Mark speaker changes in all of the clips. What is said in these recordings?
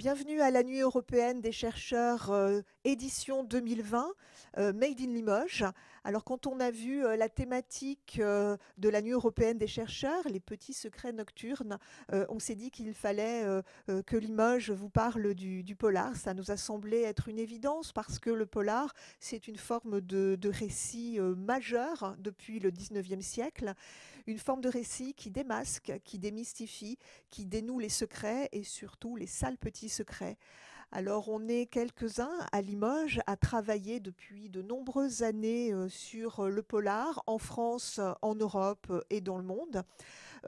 Speaker 1: Bienvenue à la Nuit européenne des chercheurs euh, édition 2020, euh, Made in Limoges. Alors quand on a vu euh, la thématique de la Nuit européenne des chercheurs, les petits secrets nocturnes, on s'est dit qu'il fallait que Limoges vous parle du, polar. Ça nous a semblé être une évidence parce que le polar, c'est une forme de, de récit majeur depuis le 19e siècle une forme de récit qui démasque, qui démystifie, qui dénoue les secrets et surtout les sales petits secrets. Alors on est quelques-uns à Limoges à travailler depuis de nombreuses années euh, sur le polar en France, en Europe et dans le monde.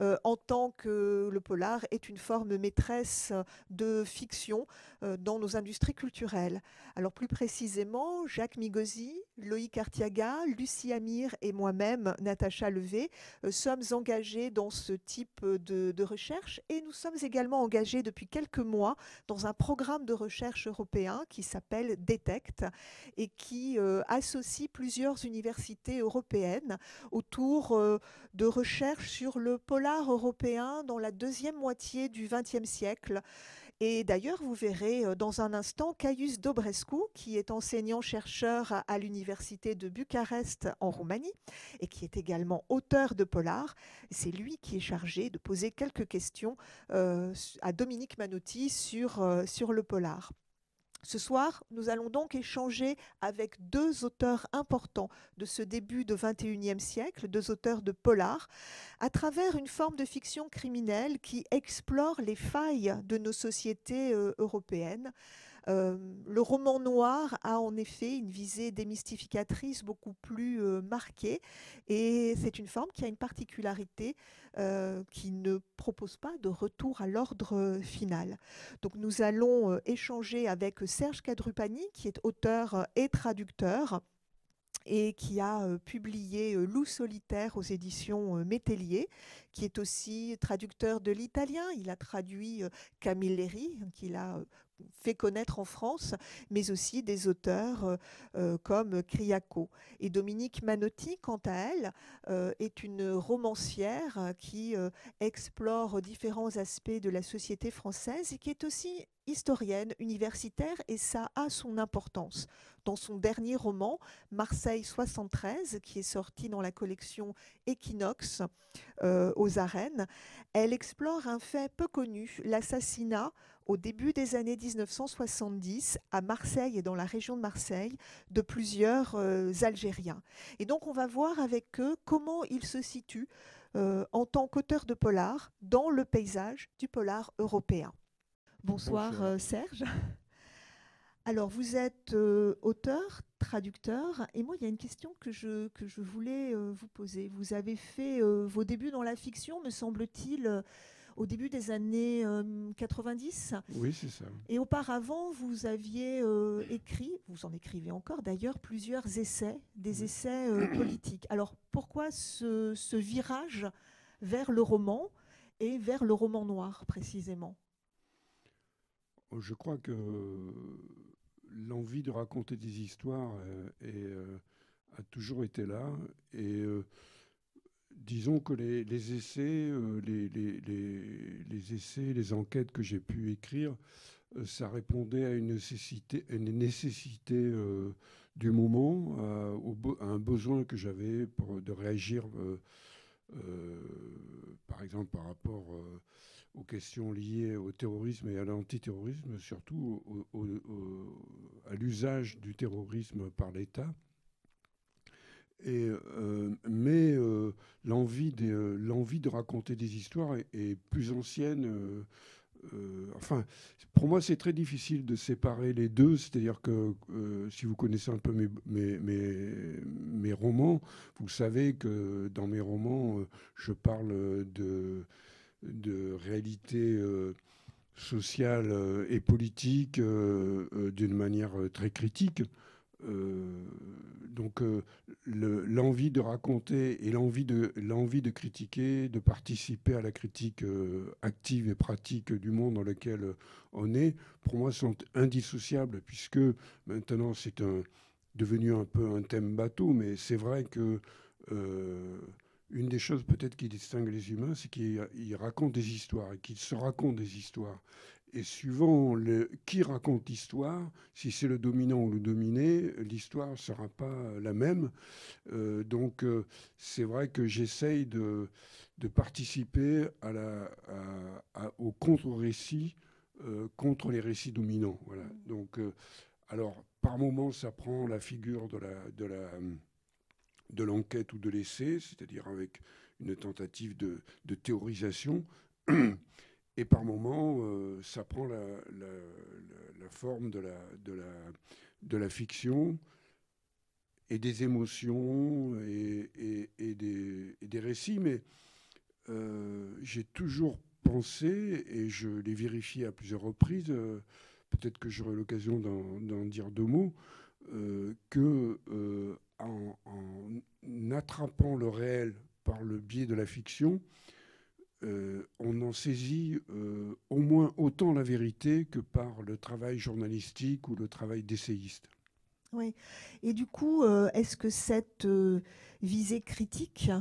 Speaker 1: Euh, en tant que le polar est une forme maîtresse de fiction euh, dans nos industries culturelles. Alors plus précisément, Jacques Migosi, Loïc Artiaga, Lucie Amir et moi-même, Natacha Levé, euh, sommes engagés dans ce type de, recherche et nous sommes également engagés depuis quelques mois dans un programme de recherche européen qui s'appelle DETECT et qui associe plusieurs universités européennes autour de recherches sur le polar européen dans la deuxième moitié du XXe siècle. Et d'ailleurs, vous verrez euh, dans un instant Caius Dobrescu, qui est enseignant-chercheur à l'université de Bucarest en Roumanie et qui est également auteur de Polar. C'est lui qui est chargé de poser quelques questions euh, à Dominique Manotti sur, euh, sur le Polar. Ce soir, nous allons donc échanger avec deux auteurs importants de ce début de 21e siècle, deux auteurs de polar, à travers une forme de fiction criminelle qui explore les failles de nos sociétés euh, européennes euh, le roman noir a en effet une visée démystificatrice beaucoup plus euh, marquée et c'est une forme qui a une particularité euh, qui ne propose pas de retour à l'ordre final. Donc nous allons échanger avec Serge Cadrupani qui est auteur et traducteur et qui a publié Loup solitaire aux éditions Métellier, qui est aussi traducteur de l'italien. Il a traduit Camilleri, qu'il a fait connaître en France, mais aussi des auteurs euh, euh, comme Criaco. Et Dominique Manotti, quant à elle, euh, est une romancière qui explore différents aspects de la société française et qui est aussi historienne, universitaire, et ça a son importance. Dans son dernier roman, Marseille 73, qui est sorti dans la collection Equinox aux arènes, elle explore un fait peu connu, l'assassinat au début des années 1970 à Marseille et dans la région de Marseille de plusieurs euh, Algériens. Et donc on va voir avec eux comment ils se situent euh, en tant qu'auteurs de polar dans le paysage du polar européen. Bonsoir, euh, Serge. Alors vous êtes auteur, traducteur, et moi il y a une question que je, que je voulais vous poser. Vous avez fait vos débuts dans la fiction, me semble-t-il, au début des années 90.
Speaker 2: Euh, oui, c'est ça.
Speaker 1: Et auparavant, vous aviez euh, écrit, vous en écrivez encore d'ailleurs, plusieurs essais, des essais euh, politiques. Alors pourquoi ce, ce, virage vers le roman et vers le roman noir précisément?
Speaker 2: Je crois que l'envie de raconter des histoires a toujours été là. Et disons que les, essais, euh, les, essais, les enquêtes que j'ai pu écrire, euh, ça répondait à une nécessité, euh, du moment, à, un besoin que j'avais de réagir, par exemple par rapport aux questions liées au terrorisme et à l'antiterrorisme, surtout à l'usage du terrorisme par l'État. Euh, mais euh, l'envie de, euh, l'envie de raconter des histoires est, plus ancienne. enfin, pour moi, c'est très difficile de séparer les deux. C'est-à-dire que si vous connaissez un peu mes, romans, vous savez que dans mes romans, je parle de réalité sociale et politique d'une manière très critique. Euh, donc euh, l'envie de raconter et l'envie de, de critiquer, de participer à la critique euh, active et pratique du monde dans lequel on est, pour moi, sont indissociables, puisque maintenant c'est un, devenu un peu un thème bateau, mais c'est vrai que une des choses peut-être qui distingue les humains, c'est qu'ils racontent des histoires et qu'ils se racontent des histoires. Et suivant qui raconte l'histoire, si c'est le dominant ou le dominé, l'histoire ne sera pas la même. Euh, donc euh, c'est vrai que j'essaye de, participer au contre-récit euh, contre les récits dominants. Donc, alors, par moments, ça prend la figure de l'enquête ou de l'essai, c'est-à-dire avec une tentative de théorisation. Et par moments, euh, ça prend la, forme de la, fiction et des émotions et, des, récits. Mais euh, j'ai toujours pensé, et je l'ai vérifié à plusieurs reprises, euh, peut-être que j'aurai l'occasion d'en dire deux mots, que en, attrapant le réel par le biais de la fiction, euh, on en saisit euh, au moins autant la vérité que par le travail journalistique ou le travail d'essayiste.
Speaker 1: Oui. Et du coup, euh, est-ce que cette visée critique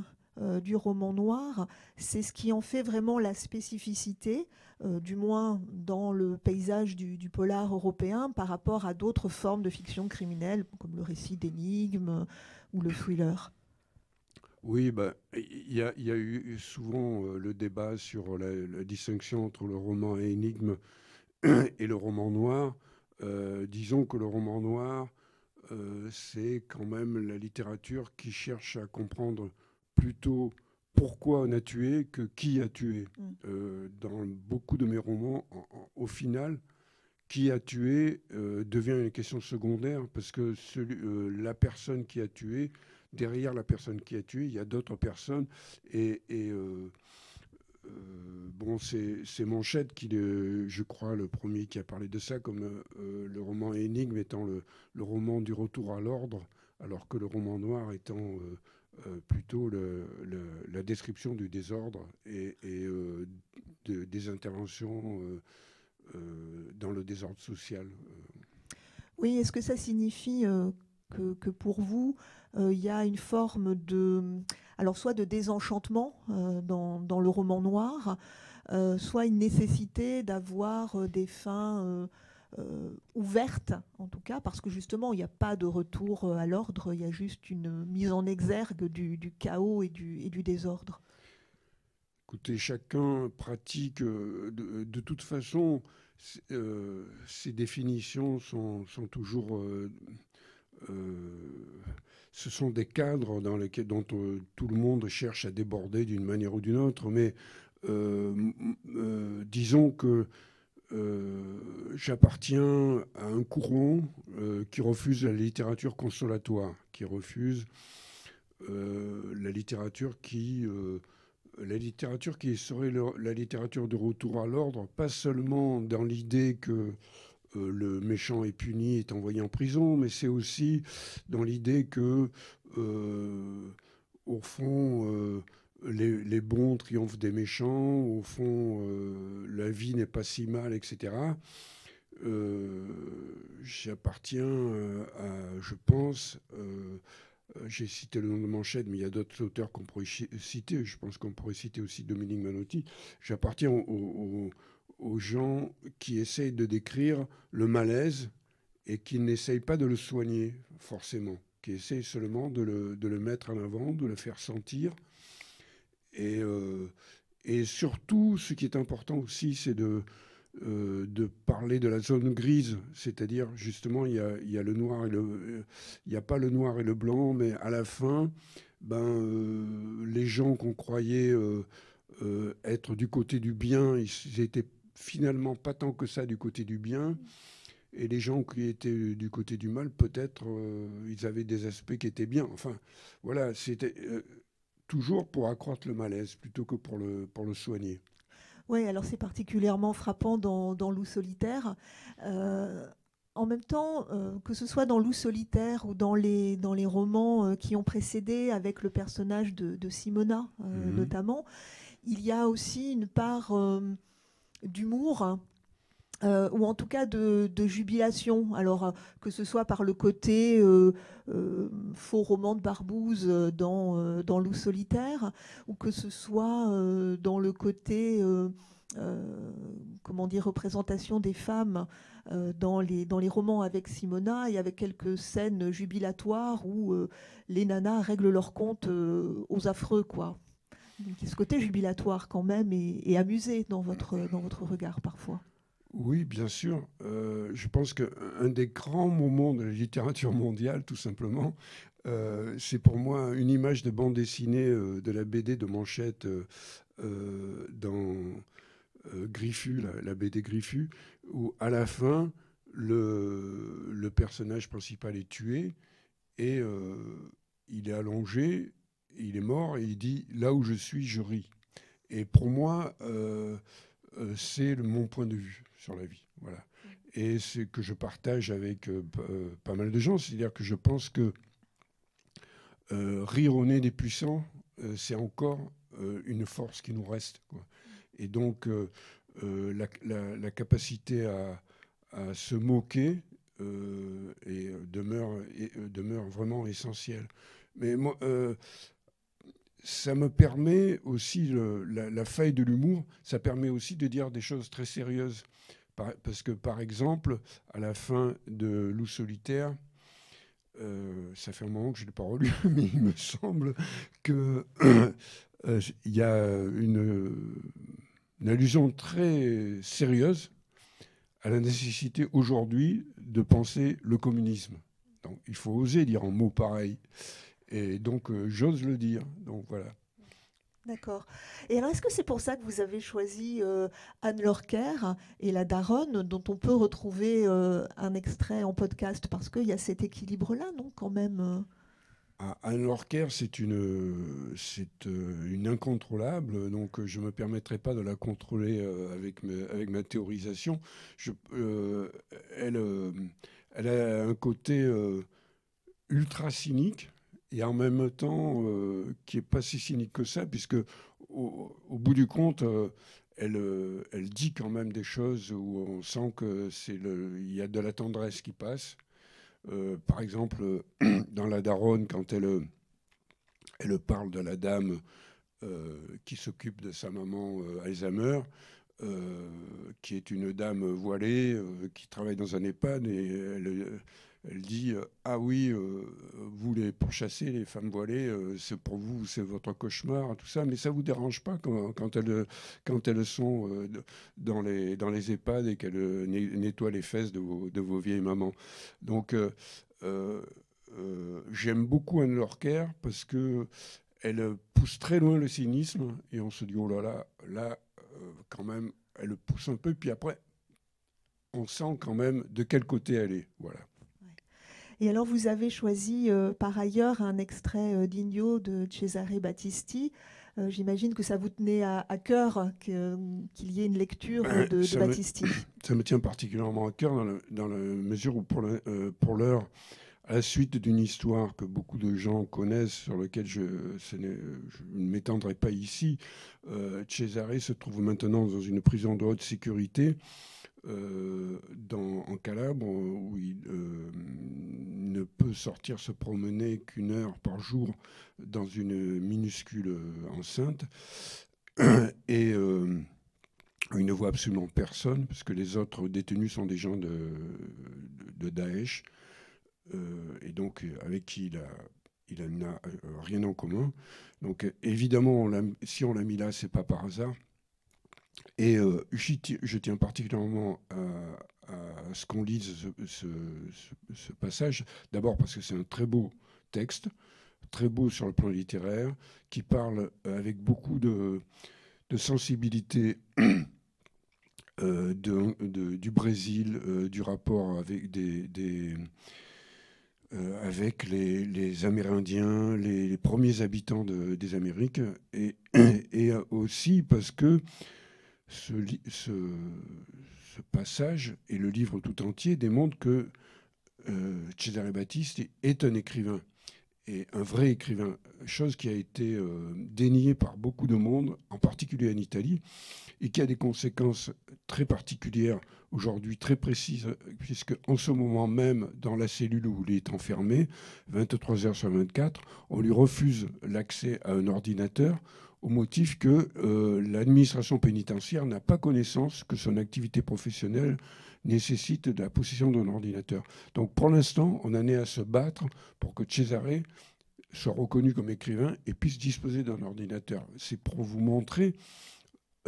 Speaker 1: du roman noir, c'est ce qui en fait vraiment la spécificité, du moins dans le paysage du, du, polar européen, par rapport à d'autres formes de fiction criminelle, comme le récit d'énigmes ou le thriller?
Speaker 2: Oui, bah, il y, a eu souvent euh, le débat sur la, distinction entre le roman à énigme et le roman noir. Euh, disons que le roman noir, euh, c'est quand même la littérature qui cherche à comprendre plutôt pourquoi on a tué que qui a tué. Mm. dans beaucoup de mes romans, au final, qui a tué devient une question secondaire parce que la personne qui a tué derrière la personne qui a tué, il y a d'autres personnes. Et, euh, euh, bon, c'est Manchette qui, je crois, le premier qui a parlé de ça, comme euh, le roman Énigme étant le, roman du retour à l'ordre, alors que le roman noir étant plutôt la description du désordre et, des interventions dans le désordre social.
Speaker 1: Oui, est-ce que ça signifie que, pour vous, euh, il y a une forme de, alors soit de désenchantement euh, dans, le roman noir, euh, soit une nécessité d'avoir des fins ouvertes, en tout cas, parce que justement, il n'y a pas de retour à l'ordre, il y a juste une mise en exergue du, chaos et du, désordre.
Speaker 2: Écoutez, chacun pratique de, toute façon. ces définitions sont, toujours euh, ce sont des cadres dans lesquels, dont euh, tout le monde cherche à déborder d'une manière ou d'une autre, mais euh, disons que j'appartiens à un courant qui refuse la littérature consolatoire, qui refuse la littérature qui la littérature qui serait la littérature de retour à l'ordre, pas seulement dans l'idée que euh, le méchant est puni, est envoyé en prison, mais c'est aussi dans l'idée que, euh, au fond, euh, les, bons triomphent des méchants, au fond, la vie n'est pas si mal, etc. J'appartiens à, je pense, j'ai cité le nom de Manchette, mais il y a d'autres auteurs qu'on pourrait citer. Je pense qu'on pourrait citer aussi Dominique Manotti. J'appartiens au, aux gens qui essayent de décrire le malaise et qui n'essayent pas de le soigner forcément, qui essayent seulement de le, mettre en avant, de le faire sentir. Et, euh, et surtout, ce qui est important aussi, c'est de, euh, de parler de la zone grise, c'est-à-dire justement, il y a, y a, le noir et le, il n'y a pas le noir et le blanc, mais à la fin, ben, euh, les gens qu'on croyait être du côté du bien, ils étaient finalement pas tant que ça du côté du bien. Et les gens qui étaient du côté du mal, peut-être, euh, ils avaient des aspects qui étaient bien. Enfin, voilà, c'était euh, toujours pour accroître le malaise plutôt que pour le, pour le soigner.
Speaker 1: Oui, alors c'est particulièrement frappant dans, dans Loup solitaire. Euh, en même temps, que ce soit dans Loup solitaire ou dans les, dans les romans qui ont précédé avec le personnage de, de Simona mhm. notamment, il y a aussi une part d'humour. Euh, ou en tout cas de, jubilation. Alors euh, que ce soit par le côté euh, faux roman de Barbouze dans, Loup solitaire, ou que ce soit dans le côté comment représentation des femmes dans, les, dans les romans avec Simona et avec quelques scènes jubilatoires où les nanas règlent leur compte aux affreux, quoi. Ce côté jubilatoire quand même et, amusé dans votre, dans votre regard parfois.
Speaker 2: Oui, bien sûr. je pense qu'un des grands moments de la littérature mondiale, tout simplement, euh, c'est pour moi une image de bande dessinée euh, de la BD de Manchette euh, dans Griffu, la, BD Griffu, où à la fin, le personnage principal est tué et il est allongé, il est mort et il dit Là où je suis, je ris. Et pour moi, c'est mon point de vue sur la vie. Voilà. Et c'est que je partage avec pas mal de gens. C'est-à-dire que je pense que euh, rire au nez des puissants, euh, c'est encore euh, une force qui nous reste. Et donc, la, capacité à, se moquer demeure, demeure vraiment essentielle. Mais moi, ça me permet aussi, la, faille de l'humour, ça permet aussi de dire des choses très sérieuses. parce que, par exemple, à la fin de Loup solitaire, euh, ça fait un moment que je ne l'ai pas relu, mais il me semble qu'il euh, y a une, allusion très sérieuse à la nécessité aujourd'hui de penser le communisme. Donc, il faut oser dire un mot pareil. Et donc, euh, j'ose le dire. Donc, voilà.
Speaker 1: D'accord. Et alors, est-ce que c'est pour ça que vous avez choisi euh, Anne Lorker et La Daronne, dont on peut retrouver euh, un extrait en podcast? Parce qu'il y a cet équilibre-là, non, quand même
Speaker 2: ah, Anne Lorker, c'est une, c'est une incontrôlable, donc je ne me permettrai pas de la contrôler avec, avec ma théorisation. Je, elle, elle a un côté ultra cynique et en même temps euh, qui n'est pas si cynique que ça, puisque au, bout du compte, euh, elle, euh, elle, dit quand même des choses où on sent qu'il y a de la tendresse qui passe. par exemple, dans La Daronne, quand elle, elle parle de la dame qui s'occupe de sa maman Alzheimer, qui est une dame voilée, qui travaille dans un EHPAD, et elle elle dit euh, Ah oui, euh, vous les pourchassez, les femmes voilées, euh, c'est pour vous, c'est votre cauchemar, tout ça, mais ça ne vous dérange pas quand, elles, quand elles sont dans, les, dans les EHPAD et qu'elles nettoient les fesses de vos, de vos vieilles mamans. Donc, j'aime beaucoup Anne Lorker parce que elle pousse très loin le cynisme et on se dit oh là là, là quand même, elle pousse un peu, puis après, on sent quand même de quel côté elle est. Voilà.
Speaker 1: Et alors, vous avez choisi euh, par ailleurs un extrait euh, d'Igno de Cesare Battisti. Euh, j'imagine que ça vous tenait à, cœur qu'il y ait une lecture de, Battisti.
Speaker 2: ça me tient particulièrement à cœur dans, la mesure où, pour l'heure, à la suite d'une histoire que beaucoup de gens connaissent, sur laquelle je, je ne m'étendrai pas ici, Cesare se trouve maintenant dans une prison de haute sécurité euh, dans, en Calabre, où il euh, ne peut sortir se promener qu'une heure par jour dans une minuscule euh, enceinte. Et il ne voit absolument personne, parce que les autres détenus sont des gens de, de, Daesh, et donc avec qui il n'a rien en commun. Donc évidemment, si on l'a mis là, c'est pas par hasard. Et euh, je tiens particulièrement à, ce qu'on lise ce, passage, d'abord parce que c'est un très beau texte, très beau sur le plan littéraire, qui parle avec beaucoup de, sensibilité euh, du Brésil, euh, du rapport avec les, Amérindiens, les, premiers habitants des Amériques, et, aussi parce que ce, passage et le livre tout entier démontrent que euh, Cesare Battisti est un écrivain, et un vrai écrivain, chose qui a été euh, déniée par beaucoup de monde, en particulier en Italie, et qui a des conséquences très particulières aujourd'hui, très précises, puisque en ce moment même, dans la cellule où il est enfermé, 23 heures sur 24, on lui refuse l'accès à un ordinateur, au motif que l'administration pénitentiaire n'a pas connaissance que son activité professionnelle nécessite de la possession d'un ordinateur. Donc pour l'instant, on en est à se battre pour que Cesare soit reconnu comme écrivain et puisse disposer d'un ordinateur. C'est pour vous montrer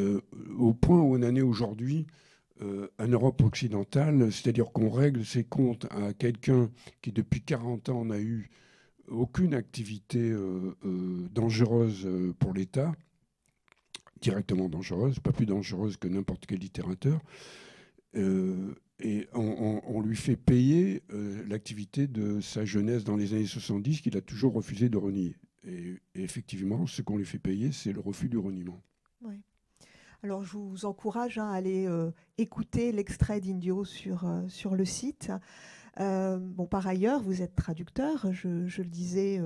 Speaker 2: euh, au point où on en est aujourd'hui euh, en Europe occidentale, c'est-à-dire qu'on règle ses comptes à quelqu'un qui depuis 40 ans n'a eu aucune activité euh, dangereuse pour l'État, directement dangereuse, pas plus dangereuse que n'importe quel littérateur, et on, lui fait payer l'activité de sa jeunesse dans les années 70 qu'il a toujours refusé de renier. Et, effectivement, ce qu'on lui fait payer, c'est le refus du reniement.
Speaker 1: Alors, je vous encourage hein, à aller euh, écouter l'extrait d'Indio sur, euh, sur le site. Euh, bon, par ailleurs, vous êtes traducteur, je, le disais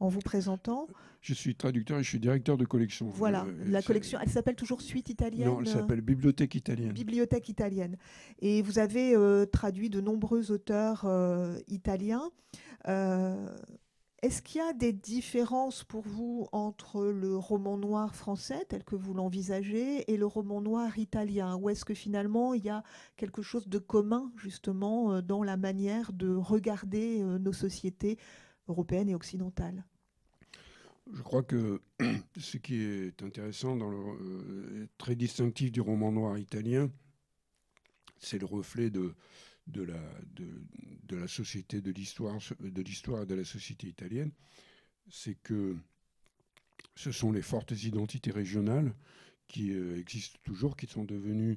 Speaker 1: en vous présentant.
Speaker 2: Je suis traducteur et je suis directeur de collection.
Speaker 1: Voilà, la collection, elle s'appelle toujours Suite italienne
Speaker 2: Non, elle s'appelle Bibliothèque italienne.
Speaker 1: Bibliothèque italienne. Et vous avez traduit de nombreux auteurs italiens. Est-ce qu'il y a des différences pour vous entre le roman noir français tel que vous l'envisagez et le roman noir italien? Ou est-ce que finalement il y a quelque chose de commun justement euh, dans la manière de regarder euh, nos sociétés européennes et occidentales?
Speaker 2: Je crois que ce qui est intéressant, dans le, euh, très distinctif du roman noir italien, c'est le reflet de, la, société, de l'histoire, de de la société italienne, c'est que ce sont les fortes identités régionales qui euh, existent toujours, qui sont devenues,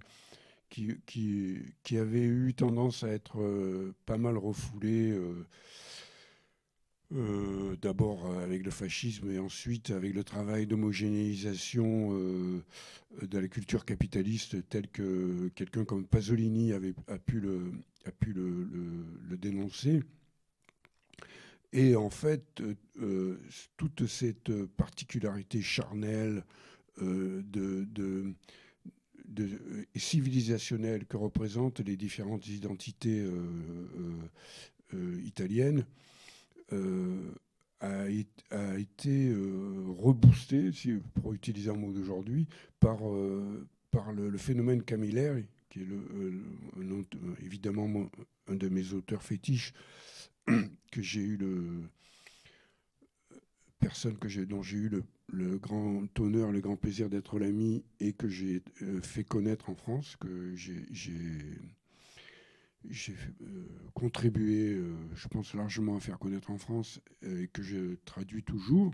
Speaker 2: qui, avaient eu tendance à être euh, pas mal refoulées. Euh, euh, d'abord avec le fascisme et ensuite avec le travail d'homogénéisation euh, de la culture capitaliste tel que quelqu'un comme Pasolini a pu, le, dénoncer. Et en fait, euh, toute cette particularité charnelle de, de, civilisationnelle que représentent les différentes identités italiennes, euh, a, été euh, reboosté, si, pour utiliser un mot d'aujourd'hui, par, euh, par le, phénomène Camilleri, qui est le, évidemment un de mes auteurs fétiches, que j'ai eu le personne que dont j'ai eu le, grand honneur, le grand plaisir d'être l'ami et que j'ai fait connaître en France, que j'ai j'ai euh, contribué, euh, je pense, largement à faire connaître en France euh, et que je traduis toujours,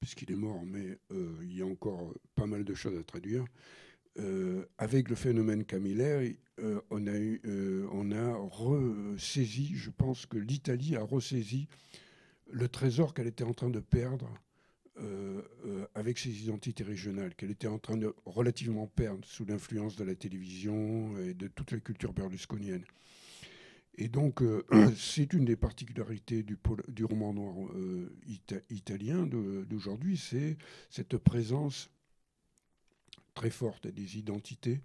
Speaker 2: puisqu'il est mort, mais il y a encore pas mal de choses à traduire. avec le phénomène Camilleri, on a, on a ressaisi, je pense que l'Italie a ressaisi le trésor qu'elle était en train de perdre euh, euh, avec ses identités régionales, qu'elle était en train de relativement perdre sous l'influence de la télévision et de toute la culture berlusconienne. Et donc, euh, c'est une des particularités du, roman noir italien d'aujourd'hui, c'est cette présence très forte des identités.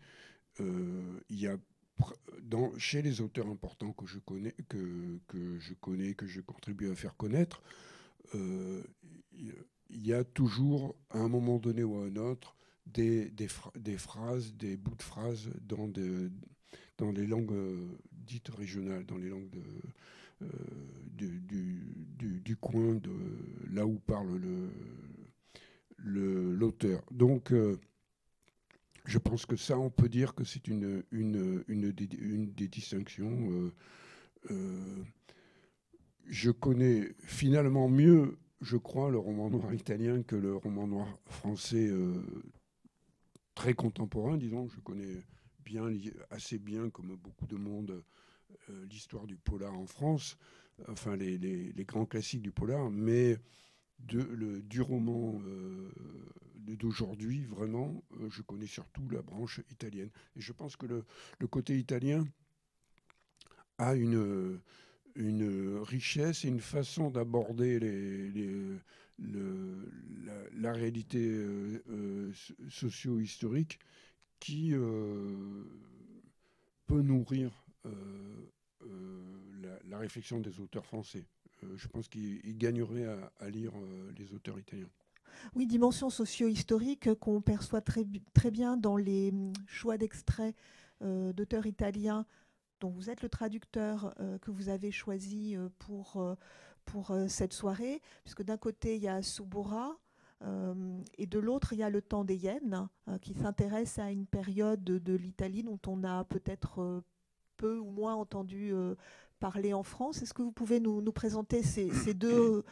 Speaker 2: il y a chez les auteurs importants que je connais, que, que je connais, que je contribue à faire connaître, il y a toujours, à un moment donné ou à un autre, des, des, des phrases, des bouts de phrases dans, dans les langues euh, dites régionales, dans les langues de, euh, du, du, coin, de là où parle l'auteur. Le, Donc, euh, je pense que ça, on peut dire que c'est une, une, des, une, des, distinctions. je connais finalement mieux je crois, le roman noir italien que le roman noir français euh, très contemporain, disons. Je connais bien, assez bien, comme beaucoup de monde, euh, l'histoire du polar en France, enfin les, grands classiques du polar, mais de, le, du roman euh, d'aujourd'hui, vraiment, je connais surtout la branche italienne. Et je pense que le, le côté italien a une une richesse et une façon d'aborder la, réalité euh, euh, socio-historique qui euh, peut nourrir la, réflexion des auteurs français. je pense qu'ils gagneraient à, lire les auteurs italiens.
Speaker 1: Oui, dimension socio-historique qu'on perçoit très, très bien dans les hum, choix d'extraits d'auteurs italiens vous êtes le traducteur que vous avez choisi pour, pour cette soirée, puisque d'un côté, il y a Subura, et de l'autre, il y a le temps des qui s'intéresse à une période de, l'Italie dont on a peut-être peu ou moins entendu parler en France. Est-ce que vous pouvez nous, présenter ces, deux,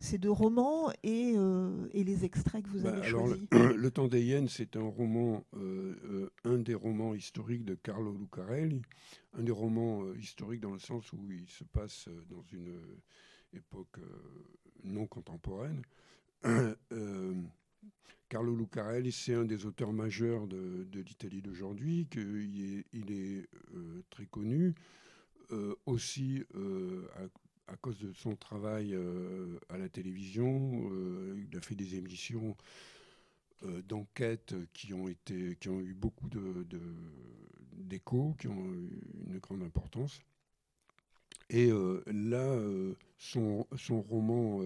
Speaker 1: ces deux romans et, et, les extraits que vous bah, avez choisis
Speaker 2: le, Temps des Hyènes, c'est un roman, un des romans historiques de Carlo Lucarelli, un des romans historiques dans le sens où il se passe dans une époque non contemporaine. Euh, Carlo Lucarelli, c'est un des auteurs majeurs de, l'Italie d'aujourd'hui, qu'il est, il est euh, très connu, euh, aussi à, cause de son travail à la télévision. il a fait des émissions d'enquête qui ont été, qui ont eu beaucoup de, d'écho, qui ont eu une grande importance. Et là, son, son roman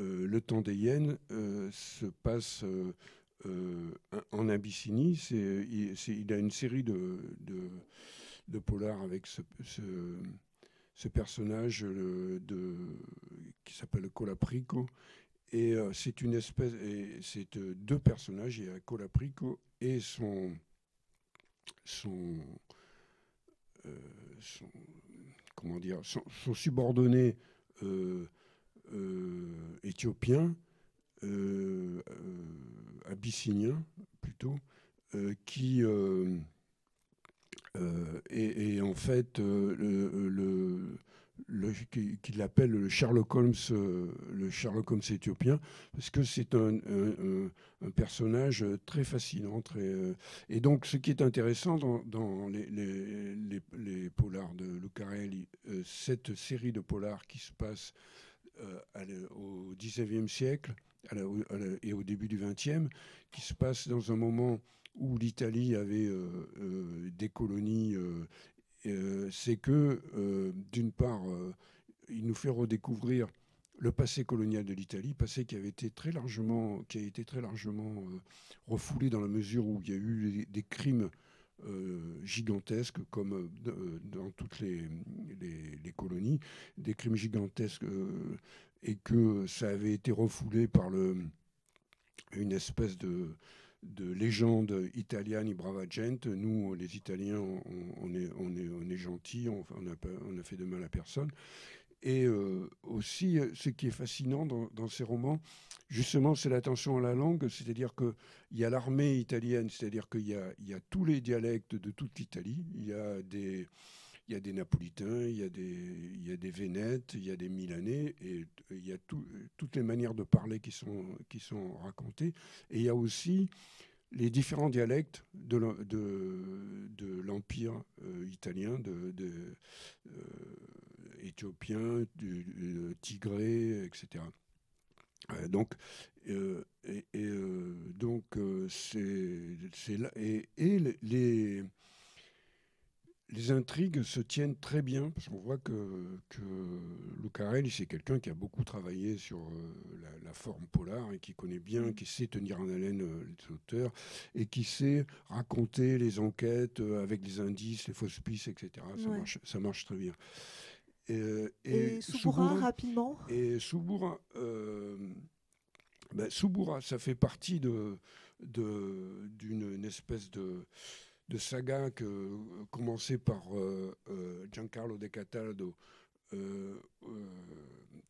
Speaker 2: euh, le temps des hyènes euh, se passe euh, en Abyssinie. il, a une série de, de, polars avec ce, personnage de, qui s'appelle Colaprico. Et c'est une espèce, c'est deux personnages, il y a Colaprico et son, son, comment dire, son, subordonné euh, éthiopien, euh, euh, abyssinien plutôt, qui est, en fait le, qu'il appelle le Sherlock Holmes, le Sherlock Holmes éthiopien, parce que c'est un, personnage très fascinant. Et donc, ce qui est intéressant dans, les, les, polars de Lucarelli, cette série de polars qui se passe euh, au XIXe siècle et au début du XXe, qui se passe dans un moment où l'Italie avait euh, euh, des colonies, c'est que, d'une part, il nous fait redécouvrir le passé colonial de l'Italie, passé qui avait été très largement, qui a été très largement refoulé dans la mesure où il y a eu des crimes euh, gigantesques, comme euh, euh, dans toutes les, colonies, des crimes gigantesques, et que ça avait été refoulé par le, une espèce de, de légende italienne, brava gente. Nous, les Italiens, on, est, on, gentils, on n'a on a fait de mal à personne. Et aussi, ce qui est fascinant dans, ces romans, justement, c'est l'attention à la langue, c'est-à-dire qu'il y a l'armée italienne, c'est-à-dire qu'il y, a, tous les dialectes de toute l'Italie, il y a des... Il y a des Napolitains, il y a des, il y a des Vénètes, il y a des Milanais, et il y a toutes les manières de parler qui sont, qui sont racontées. Et il y a aussi les différents dialectes de, l'Empire euh, italien, de, euh, éthiopien, du, tigré, etc. Euh, donc, euh, et, euh, donc c'est là et, et, les les intrigues se tiennent très bien parce qu'on voit que, que Lucarelli c'est quelqu'un qui a beaucoup travaillé sur la, forme polar et qui connaît bien, qui sait tenir en haleine les auteurs et qui sait raconter les enquêtes avec des indices, les fausses pistes, etc. Ça, marche, ça marche très bien.
Speaker 1: Et, et, Subura, rapidement?
Speaker 2: Et Subura, euh, ben, Subura, ça fait partie d'une de, espèce de, de, saga que, commencée par euh, euh, Giancarlo De Cataldo,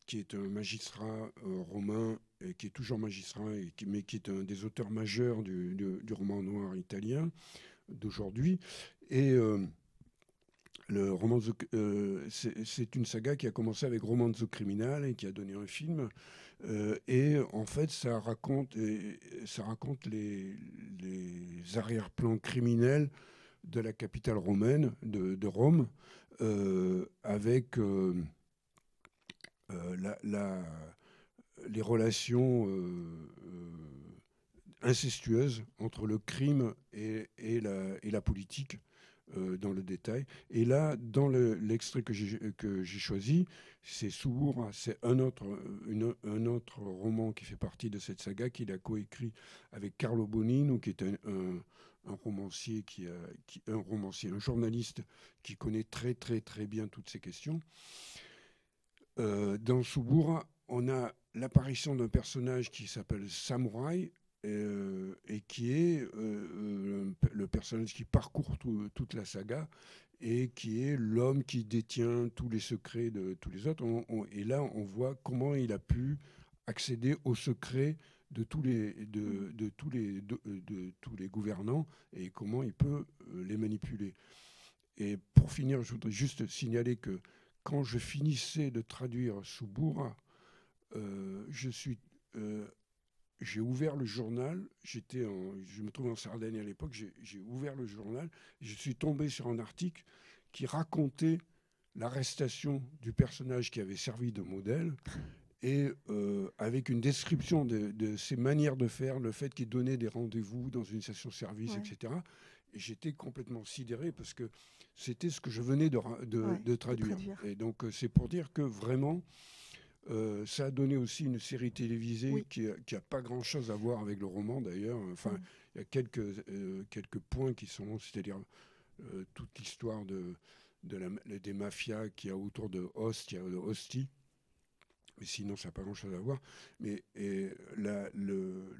Speaker 2: qui est un magistrat romain et qui est toujours magistrat, et qui, mais qui est un des auteurs majeurs du, du roman noir italien d'aujourd'hui. Et le euh, c'est une saga qui a commencé avec Romanzo Criminal et qui a donné un film. Euh, et en fait, ça raconte, ça raconte les, arrière-plans criminels de la capitale romaine, de, Rome, euh, avec les relations incestueuses entre le crime et la politique dans le détail. Et là, dans l'extrait que j'ai choisi, c'est Soubourg, c'est un autre, un autre roman qui fait partie de cette saga qu'il a coécrit avec Carlo Bonino, qui est un, romancier qui, un romancier, un journaliste qui connaît très très très bien toutes ces questions. dans Soubourg, on a l'apparition d'un personnage qui s'appelle Samouraï euh, et qui est euh, euh, le personnage qui parcourt toute la saga et qui est l'homme qui détient tous les secrets de tous les autres. et là, on voit comment il a pu accéder aux secrets de tous les, de, tous les, de, tous les gouvernants et comment il peut les manipuler. Et pour finir, je voudrais juste signaler que quand je finissais de traduire Subura, je suis j'ai ouvert le journal, j'étais je me trouvais en Sardaigne à l'époque, j'ai ouvert le journal, je suis tombé sur un article qui racontait l'arrestation du personnage qui avait servi de modèle et euh, avec une description de, ses manières de faire, le fait qu'il donnait des rendez-vous dans une station-service, etc. Et j'étais complètement sidéré parce que c'était ce que je venais de, de traduire. Et donc euh, c'est pour dire que vraiment, euh, ça a donné aussi une série télévisée qui n'a pas grand-chose à voir avec le roman d'ailleurs. Enfin, mm. il y a quelques, euh, quelques points qui sont, c'est-à-dire euh, toute l'histoire de, de la, des mafias qu'il y a autour de Host, il y a de Hostie. Mais sinon, ça n'a pas grand-chose à voir. Mais et la, le,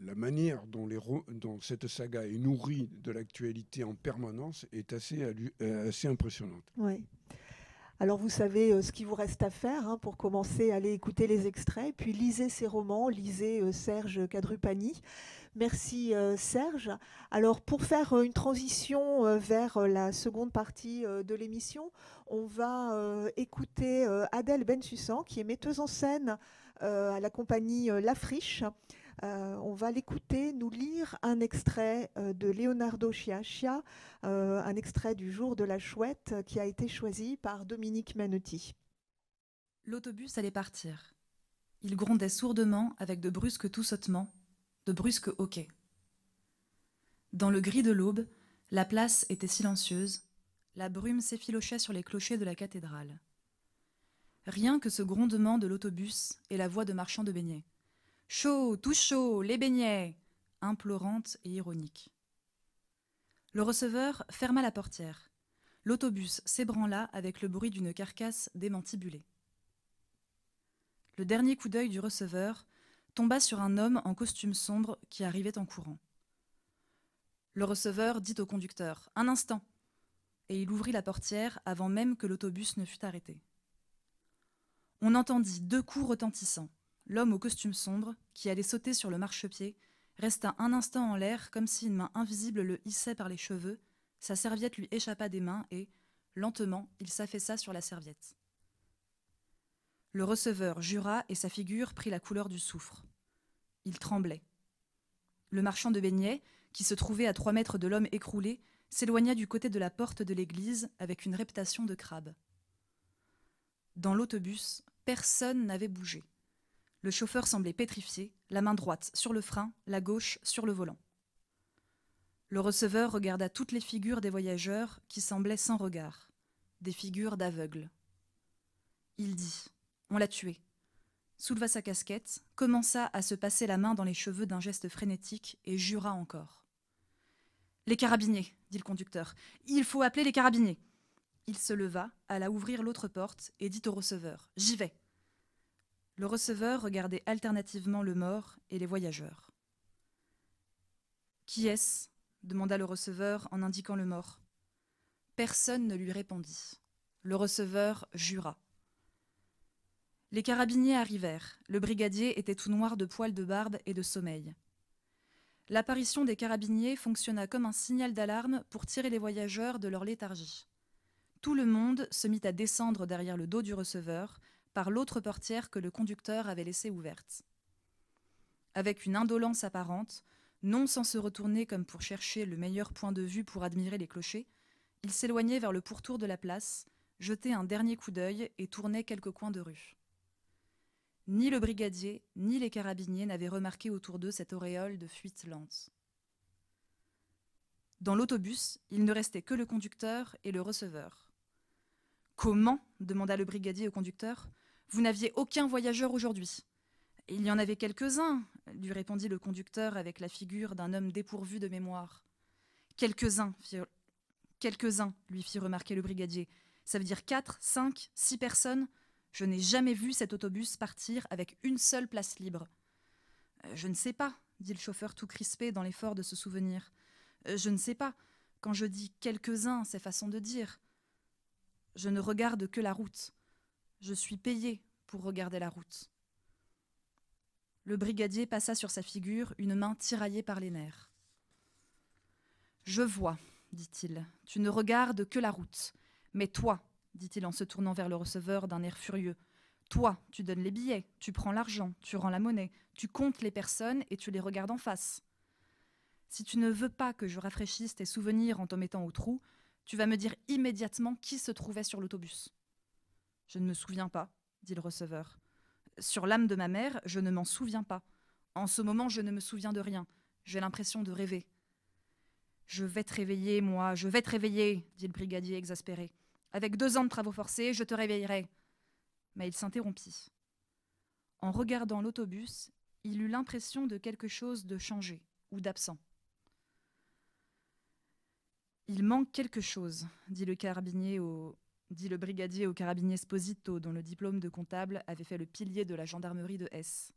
Speaker 2: la manière dont, les, dont cette saga est nourrie de l'actualité en permanence est assez, assez impressionnante.
Speaker 1: Oui. Alors vous savez euh, ce qu'il vous reste à faire hein, pour commencer à aller écouter les extraits, puis lisez ces romans, lisez euh, Serge Cadrupani. Merci euh, Serge. Alors pour faire une transition vers la seconde partie de l'émission, on va écouter Adèle Bensussan qui est metteuse en scène à la compagnie La Friche. Euh, on va l'écouter nous lire un extrait euh, de Leonardo Sciascia, euh, un extrait du Jour de la Chouette qui a été choisi par Dominique Manotti.
Speaker 3: L'autobus allait partir. Il grondait sourdement avec de brusques tout-sautements, de brusques hoquets. Dans le gris de l'aube, la place était silencieuse, la brume s'effilochait sur les clochers de la cathédrale. Rien que ce grondement de l'autobus et la voix de marchand de beignets. Chaud, tout chaud, les beignets implorante et ironique. Le receveur ferma la portière. L'autobus s'ébranla avec le bruit d'une carcasse démantibulée. Le dernier coup d'œil du receveur tomba sur un homme en costume sombre qui arrivait en courant. Le receveur dit au conducteur Un instant et il ouvrit la portière avant même que l'autobus ne fût arrêté. On entendit deux coups retentissants. L'homme au costume sombre, qui allait sauter sur le marchepied, resta un instant en l'air comme si une main invisible le hissait par les cheveux, sa serviette lui échappa des mains et, lentement, il s'affaissa sur la serviette. Le receveur jura et sa figure prit la couleur du soufre. Il tremblait. Le marchand de beignets, qui se trouvait à trois mètres de l'homme écroulé, s'éloigna du côté de la porte de l'église avec une réputation de crabe. Dans l'autobus, personne n'avait bougé. Le chauffeur semblait pétrifié, la main droite sur le frein, la gauche sur le volant. Le receveur regarda toutes les figures des voyageurs qui semblaient sans regard, des figures d'aveugles. Il dit On l'a tué. Souleva sa casquette, commença à se passer la main dans les cheveux d'un geste frénétique et jura encore. Les carabiniers, dit le conducteur. Il faut appeler les carabiniers. Il se leva, alla ouvrir l'autre porte et dit au receveur J'y vais. Le receveur regardait alternativement le mort et les voyageurs. Qui est-ce? demanda le receveur en indiquant le mort. Personne ne lui répondit. Le receveur jura. Les carabiniers arrivèrent. Le brigadier était tout noir de poils de barbe et de sommeil. L'apparition des carabiniers fonctionna comme un signal d'alarme pour tirer les voyageurs de leur léthargie. Tout le monde se mit à descendre derrière le dos du receveur, par l'autre portière que le conducteur avait laissée ouverte. Avec une indolence apparente, non sans se retourner comme pour chercher le meilleur point de vue pour admirer les clochers, il s'éloignait vers le pourtour de la place, jetait un dernier coup d'œil et tournait quelques coins de rue. Ni le brigadier, ni les carabiniers n'avaient remarqué autour d'eux cette auréole de fuite lente. Dans l'autobus, il ne restait que le conducteur et le receveur. Comment? demanda le brigadier au conducteur. Vous n'aviez aucun voyageur aujourd'hui. Il y en avait quelques-uns, lui répondit le conducteur avec la figure d'un homme dépourvu de mémoire. Quelques-uns, quelques-uns, lui fit remarquer le brigadier. Ça veut dire quatre, cinq, six personnes Je n'ai jamais vu cet autobus partir avec une seule place libre. Euh, je ne sais pas, dit le chauffeur tout crispé dans l'effort de se souvenir. Euh, je ne sais pas. Quand je dis quelques-uns, c'est façon de dire. Je ne regarde que la route. Je suis payé pour regarder la route. Le brigadier passa sur sa figure une main tiraillée par les nerfs. Je vois, dit-il, tu ne regardes que la route. Mais toi, dit-il en se tournant vers le receveur d'un air furieux, toi, tu donnes les billets, tu prends l'argent, tu rends la monnaie, tu comptes les personnes et tu les regardes en face. Si tu ne veux pas que je rafraîchisse tes souvenirs en te mettant au trou, tu vas me dire immédiatement qui se trouvait sur l'autobus. Je ne me souviens pas, dit le receveur. Sur l'âme de ma mère, je ne m'en souviens pas. En ce moment, je ne me souviens de rien. J'ai l'impression de rêver. Je vais te réveiller, moi, je vais te réveiller, dit le brigadier exaspéré. Avec deux ans de travaux forcés, je te réveillerai. Mais il s'interrompit. En regardant l'autobus, il eut l'impression de quelque chose de changé ou d'absent. Il manque quelque chose, dit le carabinier au, dit le brigadier au carabinier Sposito, dont le diplôme de comptable avait fait le pilier de la gendarmerie de S.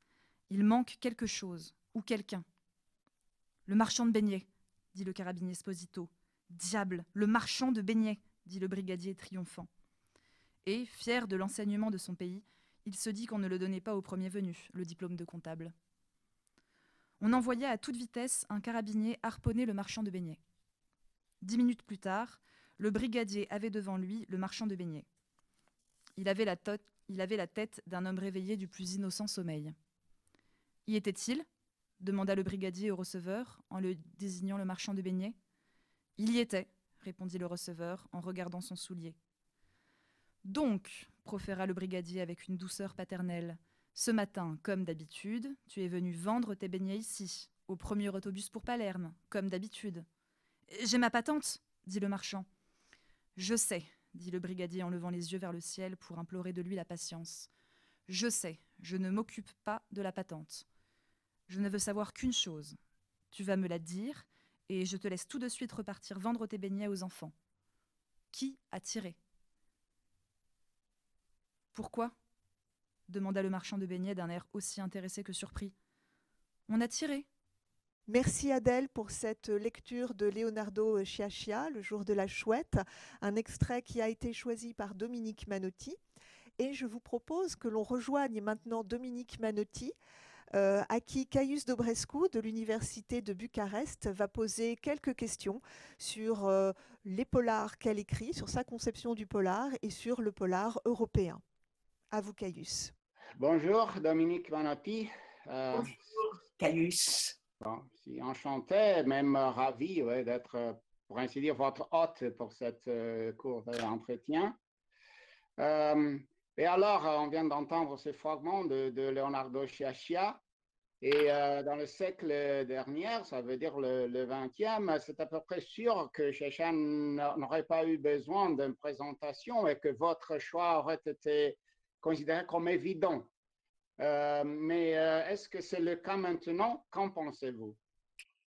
Speaker 3: Il manque quelque chose, ou quelqu'un. Le marchand de beignets, dit le carabinier Sposito. Diable, le marchand de beignets, dit le brigadier triomphant. Et, fier de l'enseignement de son pays, il se dit qu'on ne le donnait pas au premier venu, le diplôme de comptable. On envoya à toute vitesse un carabinier harponner le marchand de beignets. Dix minutes plus tard, le brigadier avait devant lui le marchand de beignets. Il avait la, tête d'un homme réveillé du plus innocent sommeil. Y était-il? demanda le brigadier au receveur en le désignant le marchand de beignets. Il y était, répondit le receveur en regardant son soulier. Donc, proféra le brigadier avec une douceur paternelle, ce matin, comme d'habitude, tu es venu vendre tes beignets ici, au premier autobus pour Palerme, comme d'habitude. J'ai ma patente, dit le marchand. Je sais, dit le brigadier en levant les yeux vers le ciel pour implorer de lui la patience. Je sais, je ne m'occupe pas de la patente. Je ne veux savoir qu'une chose. Tu vas me la dire, et je te laisse tout de suite repartir vendre tes beignets aux enfants. Qui a tiré? Pourquoi? demanda le marchand de beignets d'un air aussi intéressé que surpris. On a tiré,
Speaker 1: Merci Adèle pour cette lecture de Leonardo Sciascia, Le jour de la chouette, un extrait qui a été choisi par Dominique Manotti. Et je vous propose que l'on rejoigne maintenant Dominique Manotti, euh, à qui Caius Dobrescu de l'Université de Bucarest va poser quelques questions sur euh, les polars qu'elle écrit, sur sa conception du polar et sur le polar européen. À vous, Caius.
Speaker 4: Bonjour, Dominique Manotti.
Speaker 5: Euh, Bonjour, Caius.
Speaker 4: Bon, suis enchanté, même ravi d'être, pour ainsi dire, votre hôte pour cette euh, cour d'entretien. Euh, et alors, on vient d'entendre ce fragment de, Leonardo Sciascia. Et euh, dans le siècle dernier, ça veut dire le, le 20e, c'est à peu près sûr que Sciascia n'aurait pas eu besoin d'une présentation et que votre choix aurait été considéré comme évident. Euh, mais euh, est-ce que c'est le cas maintenant? Qu'en pensez-vous?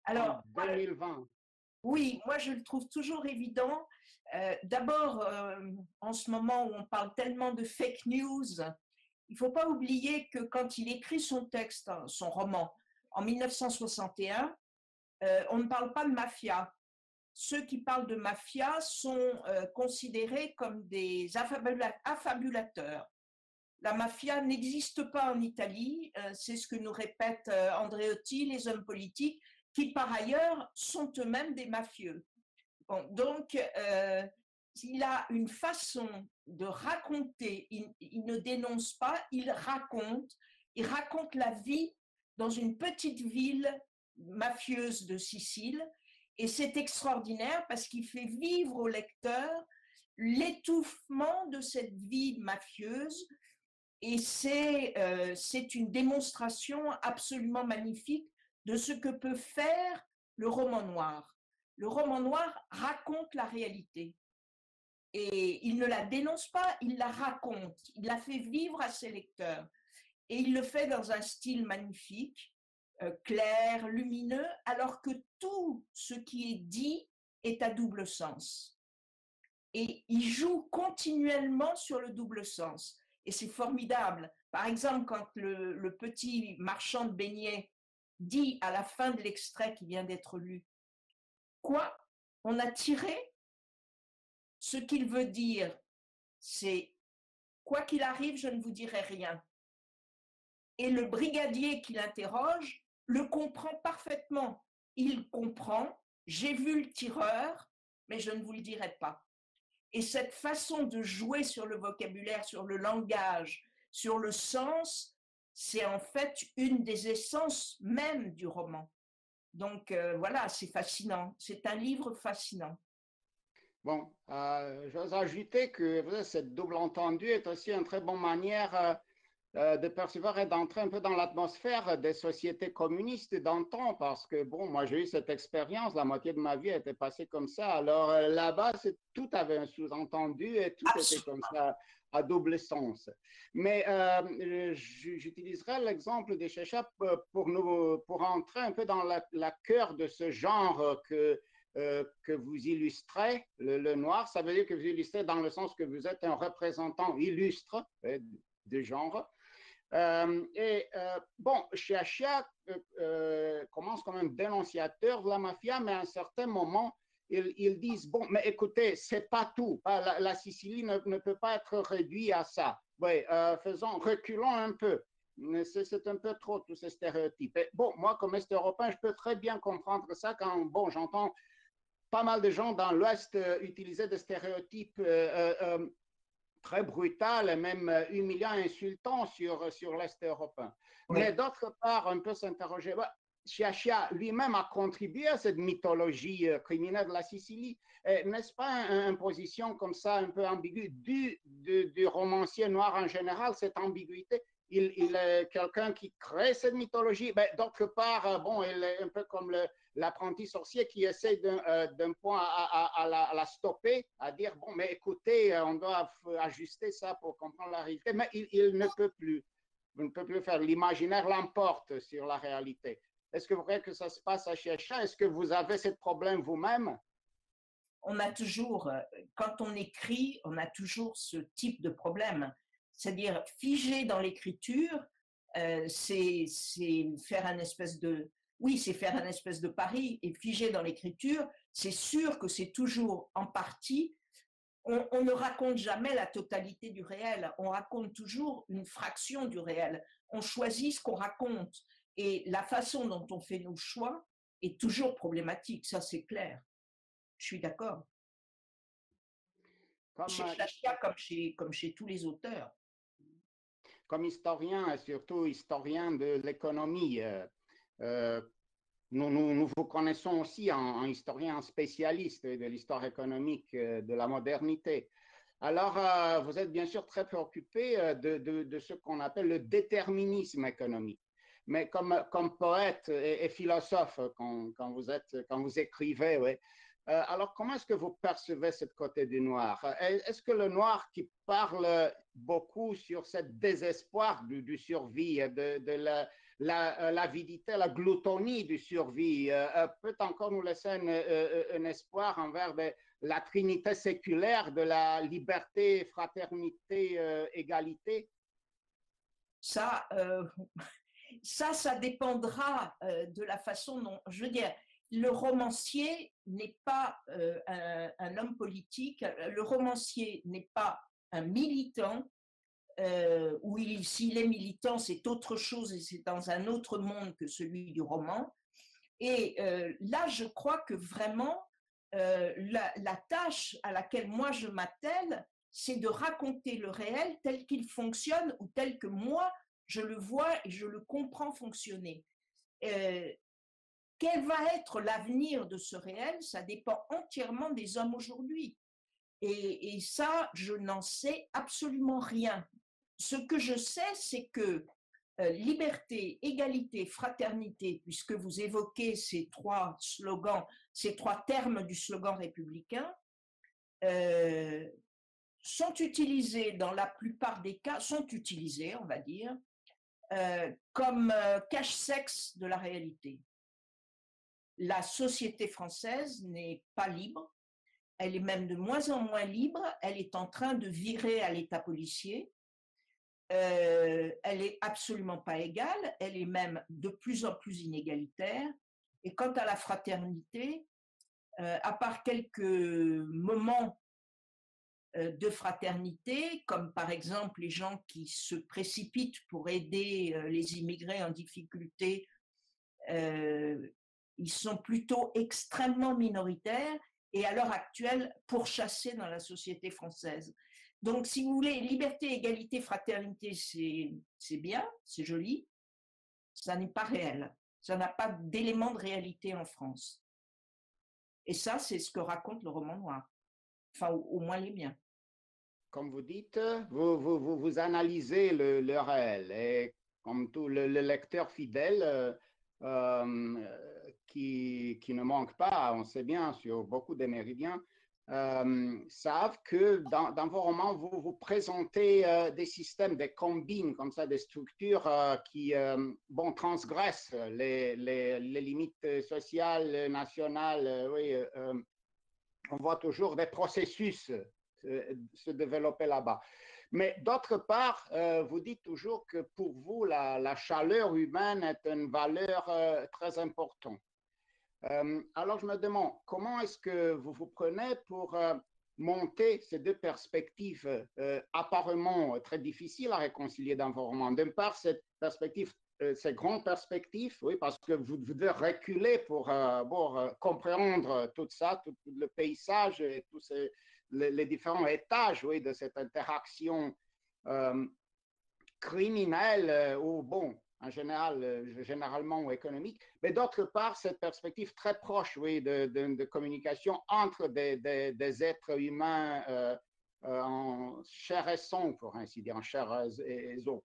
Speaker 5: Alors,
Speaker 4: 2020.
Speaker 5: oui, moi je le trouve toujours évident. Euh, d'abord, en ce moment où on parle tellement de fake news, il ne faut pas oublier que quand il écrit son texte, hein, son roman, en 1961, on ne parle pas de mafia. Ceux qui parlent de mafia sont considérés comme des affabulateurs. La mafia n'existe pas en Italie, euh, c'est ce que nous répète euh, Andreotti, les hommes politiques, qui par ailleurs sont eux-mêmes des mafieux. donc, euh, il a une façon de raconter, il, ne dénonce pas, il raconte, il raconte la vie dans une petite ville mafieuse de Sicile, et c'est extraordinaire parce qu'il fait vivre au lecteur l'étouffement de cette vie mafieuse, et euh, c'est une démonstration absolument magnifique de ce que peut faire le roman noir. Le roman noir raconte la réalité. Et il ne la dénonce pas, il la raconte, il la fait vivre à ses lecteurs. Et il le fait dans un style magnifique, euh, clair, lumineux, alors que tout ce qui est dit est à double sens. Et il joue continuellement sur le double sens. Et c'est formidable. Par exemple, quand le, petit marchand de beignets dit à la fin de l'extrait qui vient d'être lu, quoi? On a tiré Ce qu'il veut dire, c'est quoi qu'il arrive, je ne vous dirai rien. Et le brigadier qui l'interroge le comprend parfaitement. Il comprend, j'ai vu le tireur, mais je ne vous le dirai pas. Et cette façon de jouer sur le vocabulaire, sur le langage, sur le sens, c'est en fait une des essences même du roman. Donc euh, voilà, c'est fascinant. C'est un livre fascinant.
Speaker 4: Bon, euh, j'ose ajouter que cette double entendue est aussi une très bonne manière euh, de percevoir et d'entrer un peu dans l'atmosphère des sociétés communistes d'antan, parce que, bon, moi j'ai eu cette expérience, la moitié de ma vie était passée comme ça. Alors euh, là-bas, tout avait un sous-entendu et tout était comme ça à double sens. Mais euh, j'utiliserai l'exemple des Chechap pour, nous, pour entrer un peu dans la, la cœur de ce genre que, que vous illustrez, le, le, noir. Ça veut dire que vous illustrez dans le sens que vous êtes un représentant illustre de genre. Euh, et euh, bon, Chiachia euh, commence comme un dénonciateur de la mafia, mais à un certain moment, ils, disent bon, mais écoutez, c'est pas tout. La, la Sicile ne, ne, peut pas être réduite à ça. Oui, faisons, reculons un peu. C'est un peu trop tous ces stéréotypes. Et bon, moi, comme Est européen, je peux très bien comprendre ça quand, bon, j'entends pas mal de gens dans l'Ouest utiliser des stéréotypes très brutal et même euh, humiliant, insultant sur, sur l'Est européen. Oui. Mais d'autre part, on peut s'interroger. Bah, Chiachia lui-même a contribué à cette mythologie euh, criminelle de la Sicile. N'est-ce pas une, une position comme ça un peu ambiguë du, du, du romancier noir en général, cette ambiguïté? Il, il, est quelqu'un qui crée cette mythologie. Ben, D'autre part, euh, bon, il est un peu comme le, l'apprenti sorcier qui essaie d'un euh, point à, la, stopper, à dire, bon, mais écoutez, euh, on doit ajuster ça pour comprendre la réalité, mais il, il ne peut plus. Vous ne peut plus faire. L'imaginaire l'emporte sur la réalité. Est-ce que vous croyez que ça se passe à Chercha Est-ce que vous avez ce problème vous-même?
Speaker 5: On a toujours, euh, quand on écrit, on a toujours ce type de problème. C'est-à-dire, figé dans l'écriture, euh, c'est faire un espèce de, oui, c'est faire un espèce de pari et figé dans l'écriture, c'est sûr que c'est toujours en partie, on, on, ne raconte jamais la totalité du réel, on raconte toujours une fraction du réel, on choisit ce qu'on raconte et la façon dont on fait nos choix est toujours problématique, ça c'est clair. Je suis d'accord. Chez comme chez, comme chez tous les auteurs.
Speaker 4: Comme historien, et surtout historien de l'économie, euh, nous, nous, vous connaissons aussi en, en historien spécialiste de l'histoire économique euh, de la modernité. Alors, euh, vous êtes bien sûr très préoccupé euh, de, ce qu'on appelle le déterminisme économique. Mais comme, poète et, philosophe, quand, vous écrivez, euh, alors, comment est-ce que vous percevez ce côté du noir? Est-ce que le noir qui parle beaucoup sur ce désespoir du, survie, de, la, l'avidité, la gloutonie du survie euh, euh, peut encore nous laisser un, euh, espoir envers de, la trinité séculaire de la liberté, fraternité, égalité?
Speaker 5: Ça, ça, ça dépendra de la façon dont, je veux dire, le romancier n'est pas euh, un, homme politique, le romancier n'est pas un militant, euh, où s'il est militant, c'est autre chose et c'est dans un autre monde que celui du roman. Et euh, là, je crois que vraiment, euh, la, tâche à laquelle moi je m'attelle, c'est de raconter le réel tel qu'il fonctionne ou tel que moi je le vois et je le comprends fonctionner. Euh, quel va être l'avenir de ce réel? Ça dépend entièrement des hommes aujourd'hui. Et, ça, je n'en sais absolument rien ce que je sais, c'est que euh, liberté, égalité, fraternité, puisque vous évoquez ces trois slogans, ces trois termes du slogan républicain, euh, sont utilisés dans la plupart des cas, sont utilisés, on va dire, euh, comme cache-sexe de la réalité. La société française n'est pas libre, elle est même de moins en moins libre, elle est en train de virer à l'État policier, euh, elle est absolument pas égale, elle est même de plus en plus inégalitaire. Et quant à la fraternité, euh, à part quelques moments euh, de fraternité, comme par exemple les gens qui se précipitent pour aider les immigrés en difficulté, ils sont plutôt extrêmement minoritaires et à l'heure actuelle pourchassés dans la société française. Donc, si vous voulez, liberté, égalité, fraternité, c'est bien, c'est joli. Ça n'est pas réel. Ça n'a pas d'élément de réalité en France. Et ça, c'est ce que raconte le roman noir. Enfin, au, moins les miens.
Speaker 4: Comme vous dites, vous, vous, vous, analysez le, réel. Et comme tout le, lecteur fidèle, euh, euh, qui, qui, ne manque pas, on sait bien, sur beaucoup des méridiens, euh, savent que dans, vos romans, vous, vous présentez euh, des systèmes, des combines, comme ça, des structures euh, qui bon, transgressent les, les, les, limites sociales, nationales. oui, on voit toujours des processus se développer là-bas. Mais d'autre part, vous dites toujours que pour vous, la, la chaleur humaine est une valeur très importante. Euh, alors, je me demande, comment est-ce que vous vous prenez pour euh, monter ces deux perspectives euh, apparemment très difficiles à réconcilier dans vos romans D'une part, cette perspective, ces grandes perspectives, oui, parce que vous, devez reculer pour, comprendre tout ça, tout, le paysage et tous les, différents étages oui, de cette interaction criminelle ou, bon, en général, euh, généralement économique, mais d'autre part, cette perspective très proche, oui, de, communication entre des, des, êtres humains euh, euh, en chair et sang, pour ainsi dire, en chair et, os.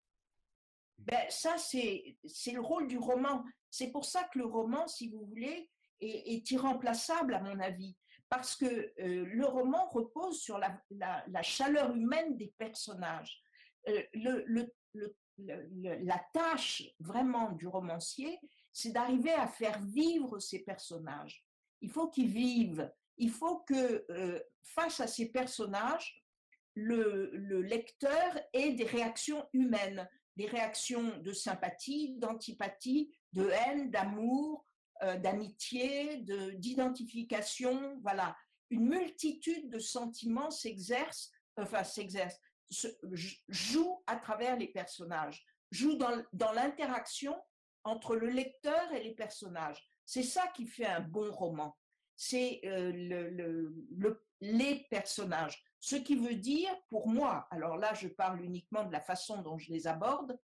Speaker 5: Ben, ça, c'est le rôle du roman. C'est pour ça que le roman, si vous voulez, est, est irremplaçable, à mon avis, parce que le roman repose sur la, la, chaleur humaine des personnages. le, le, le, la tâche vraiment du romancier, c'est d'arriver à faire vivre ces personnages. Il faut qu'ils vivent. Il faut que euh, face à ces personnages, le, lecteur ait des réactions humaines, des réactions de sympathie, d'antipathie, de haine, d'amour, euh, d'amitié, d'identification. Voilà, une multitude de sentiments enfin s'exercent, joue à travers les personnages, joue dans, dans l'interaction entre le lecteur et les personnages. C'est ça qui fait un bon roman. C'est euh, le, le, les personnages. Ce qui veut dire, pour moi, alors là je parle uniquement de la façon dont je les aborde,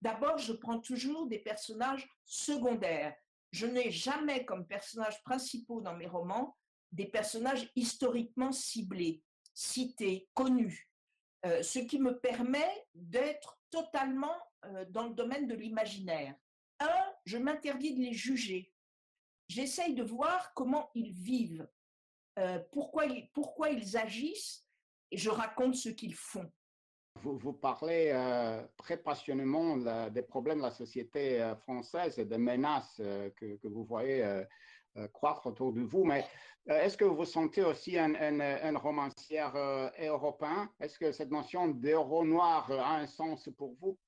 Speaker 5: d'abord je prends toujours des personnages secondaires. Je n'ai jamais comme personnages principaux dans mes romans des personnages historiquement ciblés, cités, connus. Euh, ce qui me permet d'être totalement euh, dans le domaine de l'imaginaire. Un, je m'interdis de les juger. J'essaye de voir comment ils vivent, euh, pourquoi, ils, pourquoi ils agissent, et je raconte ce qu'ils font.
Speaker 4: Vous, parlez très passionnément des problèmes de la société française et des menaces que, vous voyez croître autour de vous. Mais euh, est-ce que vous sentez aussi un, un, romancière euh, européen? Est-ce que cette notion d'héros noir a un sens pour vous?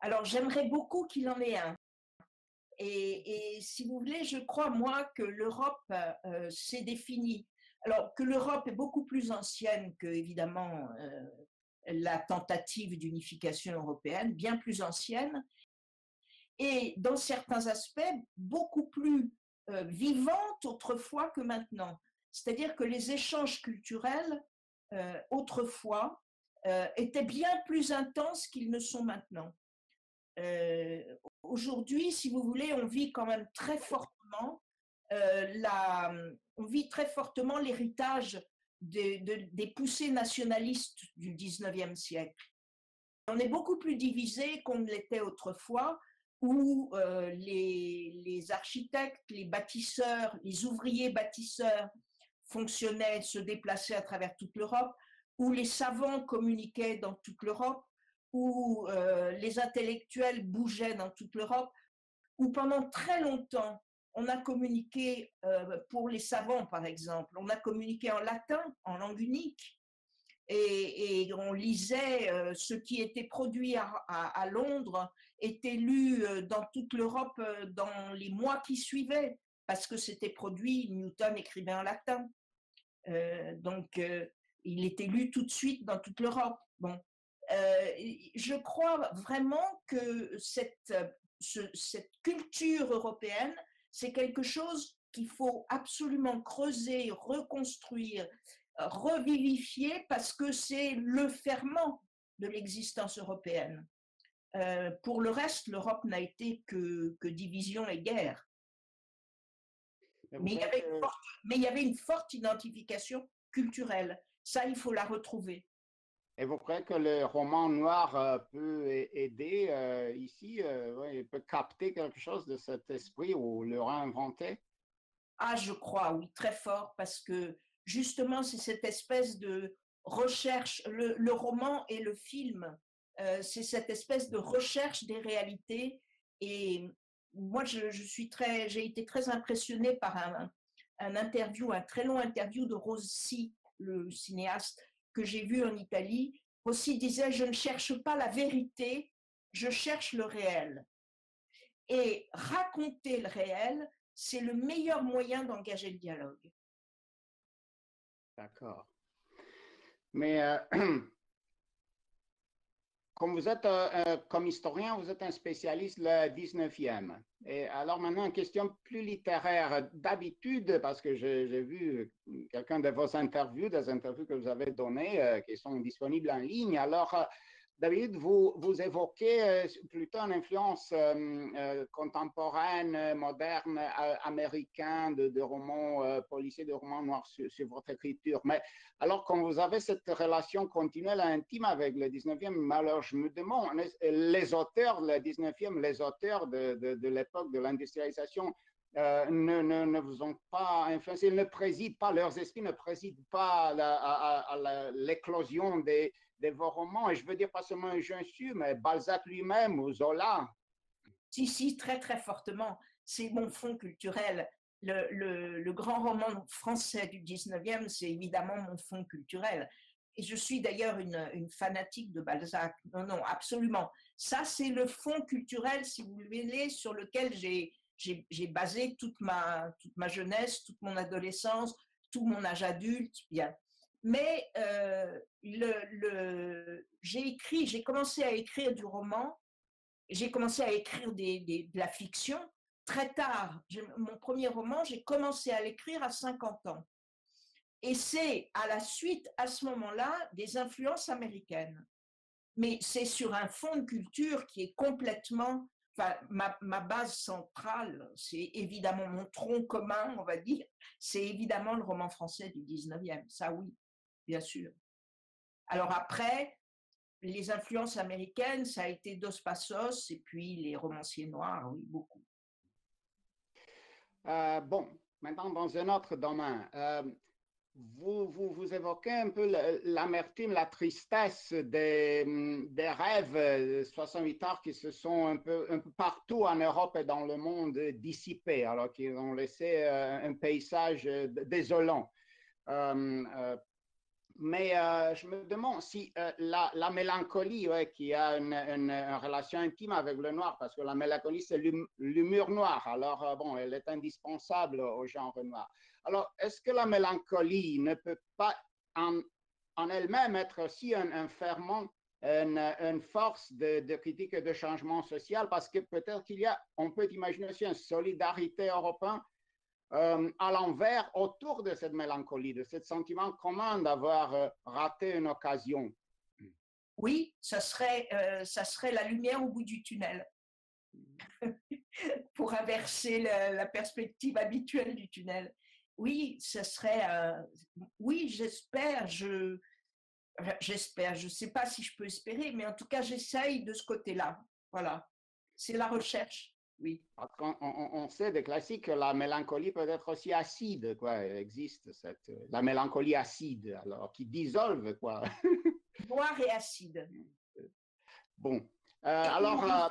Speaker 5: Alors, j'aimerais beaucoup qu'il en ait un. Et, si vous voulez, je crois, moi, que l'Europe s'est définie. Alors, que l'Europe est beaucoup plus ancienne que, évidemment, la tentative d'unification européenne, bien plus ancienne, et dans certains aspects, beaucoup plus euh, vivante autrefois que maintenant. C'est-à-dire que les échanges culturels, euh, autrefois, euh, étaient bien plus intenses qu'ils ne sont maintenant. Aujourd'hui, si vous voulez, on vit quand même très fortement la, on vit très fortement l'héritage des poussées nationalistes du 19e siècle. On est beaucoup plus divisé qu'on ne l'était autrefois, où euh, les, les, architectes, les bâtisseurs, les ouvriers bâtisseurs fonctionnaient, se déplaçaient à travers toute l'Europe, où les savants communiquaient dans toute l'Europe, où euh, les intellectuels bougeaient dans toute l'Europe, où pendant très longtemps, on a communiqué, euh, pour les savants par exemple, on a communiqué en latin, en langue unique, et, on lisait euh, ce qui était produit à, Londres était lu euh, dans toute l'Europe euh, dans les mois qui suivaient parce que c'était produit, Newton écrivait en latin. donc, il était lu tout de suite dans toute l'Europe. Bon, je crois vraiment que cette, cette culture européenne, c'est quelque chose qu'il faut absolument creuser, reconstruire, revivifier parce que c'est le ferment de l'existence européenne. Euh, pour le reste, l'Europe n'a été que, que, division et guerre. Mais il, y avait une forte, mais il y avait une forte identification culturelle. Ça, il faut la retrouver.
Speaker 4: Et vous croyez que le roman noir euh, peut aider euh, ici, il peut capter quelque chose de cet esprit ou le réinventer?
Speaker 5: Ah, je crois, oui, très fort, parce que justement, c'est cette espèce de recherche, le, roman et le film, euh, c'est cette espèce de recherche des réalités. Et moi, je, suis très, j'ai été très impressionnée par un, un, interview, un très long interview de Rossi, le cinéaste que j'ai vu en Italie. Rossi disait, je ne cherche pas la vérité, je cherche le réel. Et raconter le réel, c'est le meilleur moyen d'engager le dialogue.
Speaker 4: D'accord. Mais euh, comme vous êtes, euh, euh, comme historien, vous êtes un spécialiste le 19e. Et alors maintenant, une question plus littéraire. D'habitude, parce que j'ai vu quelqu'un de vos interviews, des interviews que vous avez données, qui sont disponibles en ligne, alors David, vous, évoquez euh, plutôt une influence euh, euh, contemporaine, moderne, américaine de, romans policiers, de romans noirs sur, votre écriture. Mais alors, quand vous avez cette relation continuelle intime avec le 19e, alors je me demande, les auteurs, le 19e, les auteurs de, l'époque de l'industrialisation, ne, ne, vous ont pas influencé, ils ne président pas, leurs esprits ne président pas à l'éclosion des, de vos romans, et je veux dire pas seulement un sûr, mais Balzac lui-même ou Zola.
Speaker 5: Si, si, très, très fortement. C'est mon fond culturel. Le, le, le, grand roman français du 19e, c'est évidemment mon fond culturel. Et je suis d'ailleurs une, une, fanatique de Balzac. Non, non, absolument. Ça, c'est le fond culturel, si vous voulez, sur lequel j'ai basé toute ma, toute ma jeunesse, toute mon adolescence, tout mon âge adulte. Bien. Mais euh, j'ai écrit, j'ai commencé à écrire du roman, j'ai commencé à écrire de la fiction très tard. Mon premier roman, j'ai commencé à l'écrire à 50 ans. Et c'est à la suite, à ce moment-là, des influences américaines. Mais c'est sur un fond de culture qui est complètement, enfin, ma, ma base centrale, c'est évidemment mon tronc commun, on va dire, c'est évidemment le roman français du 19e, ça oui bien sûr. Alors après, les influences américaines, ça a été Dos Passos et puis les romanciers noirs, oui, beaucoup.
Speaker 4: Euh, bon, maintenant dans un autre domaine, euh, vous, vous, évoquez un peu l'amertume, la tristesse des, des, rêves 68 heures qui se sont un peu, un peu, partout en Europe et dans le monde dissipés, alors qu'ils ont laissé euh, un paysage désolant mais euh, je me demande si euh, la, la, mélancolie, qui a une, relation intime avec le noir, parce que la mélancolie, c'est l'humour noir. Alors, euh, bon, elle est indispensable au genre noir. Alors, est-ce que la mélancolie ne peut pas en, elle-même être aussi un, ferment, une, une, force de, de, critique et de changement social? Parce que peut-être qu'il y a, on peut imaginer aussi une solidarité européenne euh, à l'envers autour de cette mélancolie, de ce sentiment commun d'avoir euh, raté une occasion?
Speaker 5: Oui, ça serait, euh, ça serait la lumière au bout du tunnel. Pour inverser la, perspective habituelle du tunnel. Oui, ça serait. oui, j'espère. Je, J'espère, je ne sais pas si je peux espérer, mais en tout cas, j'essaye de ce côté-là. Voilà, c'est la recherche, oui.
Speaker 4: On, sait des classiques que la mélancolie peut être aussi acide, quoi. Il existe cette, la mélancolie acide, alors, qui dissolve, quoi.
Speaker 5: Boire et acide.
Speaker 4: Bon, euh, alors, euh,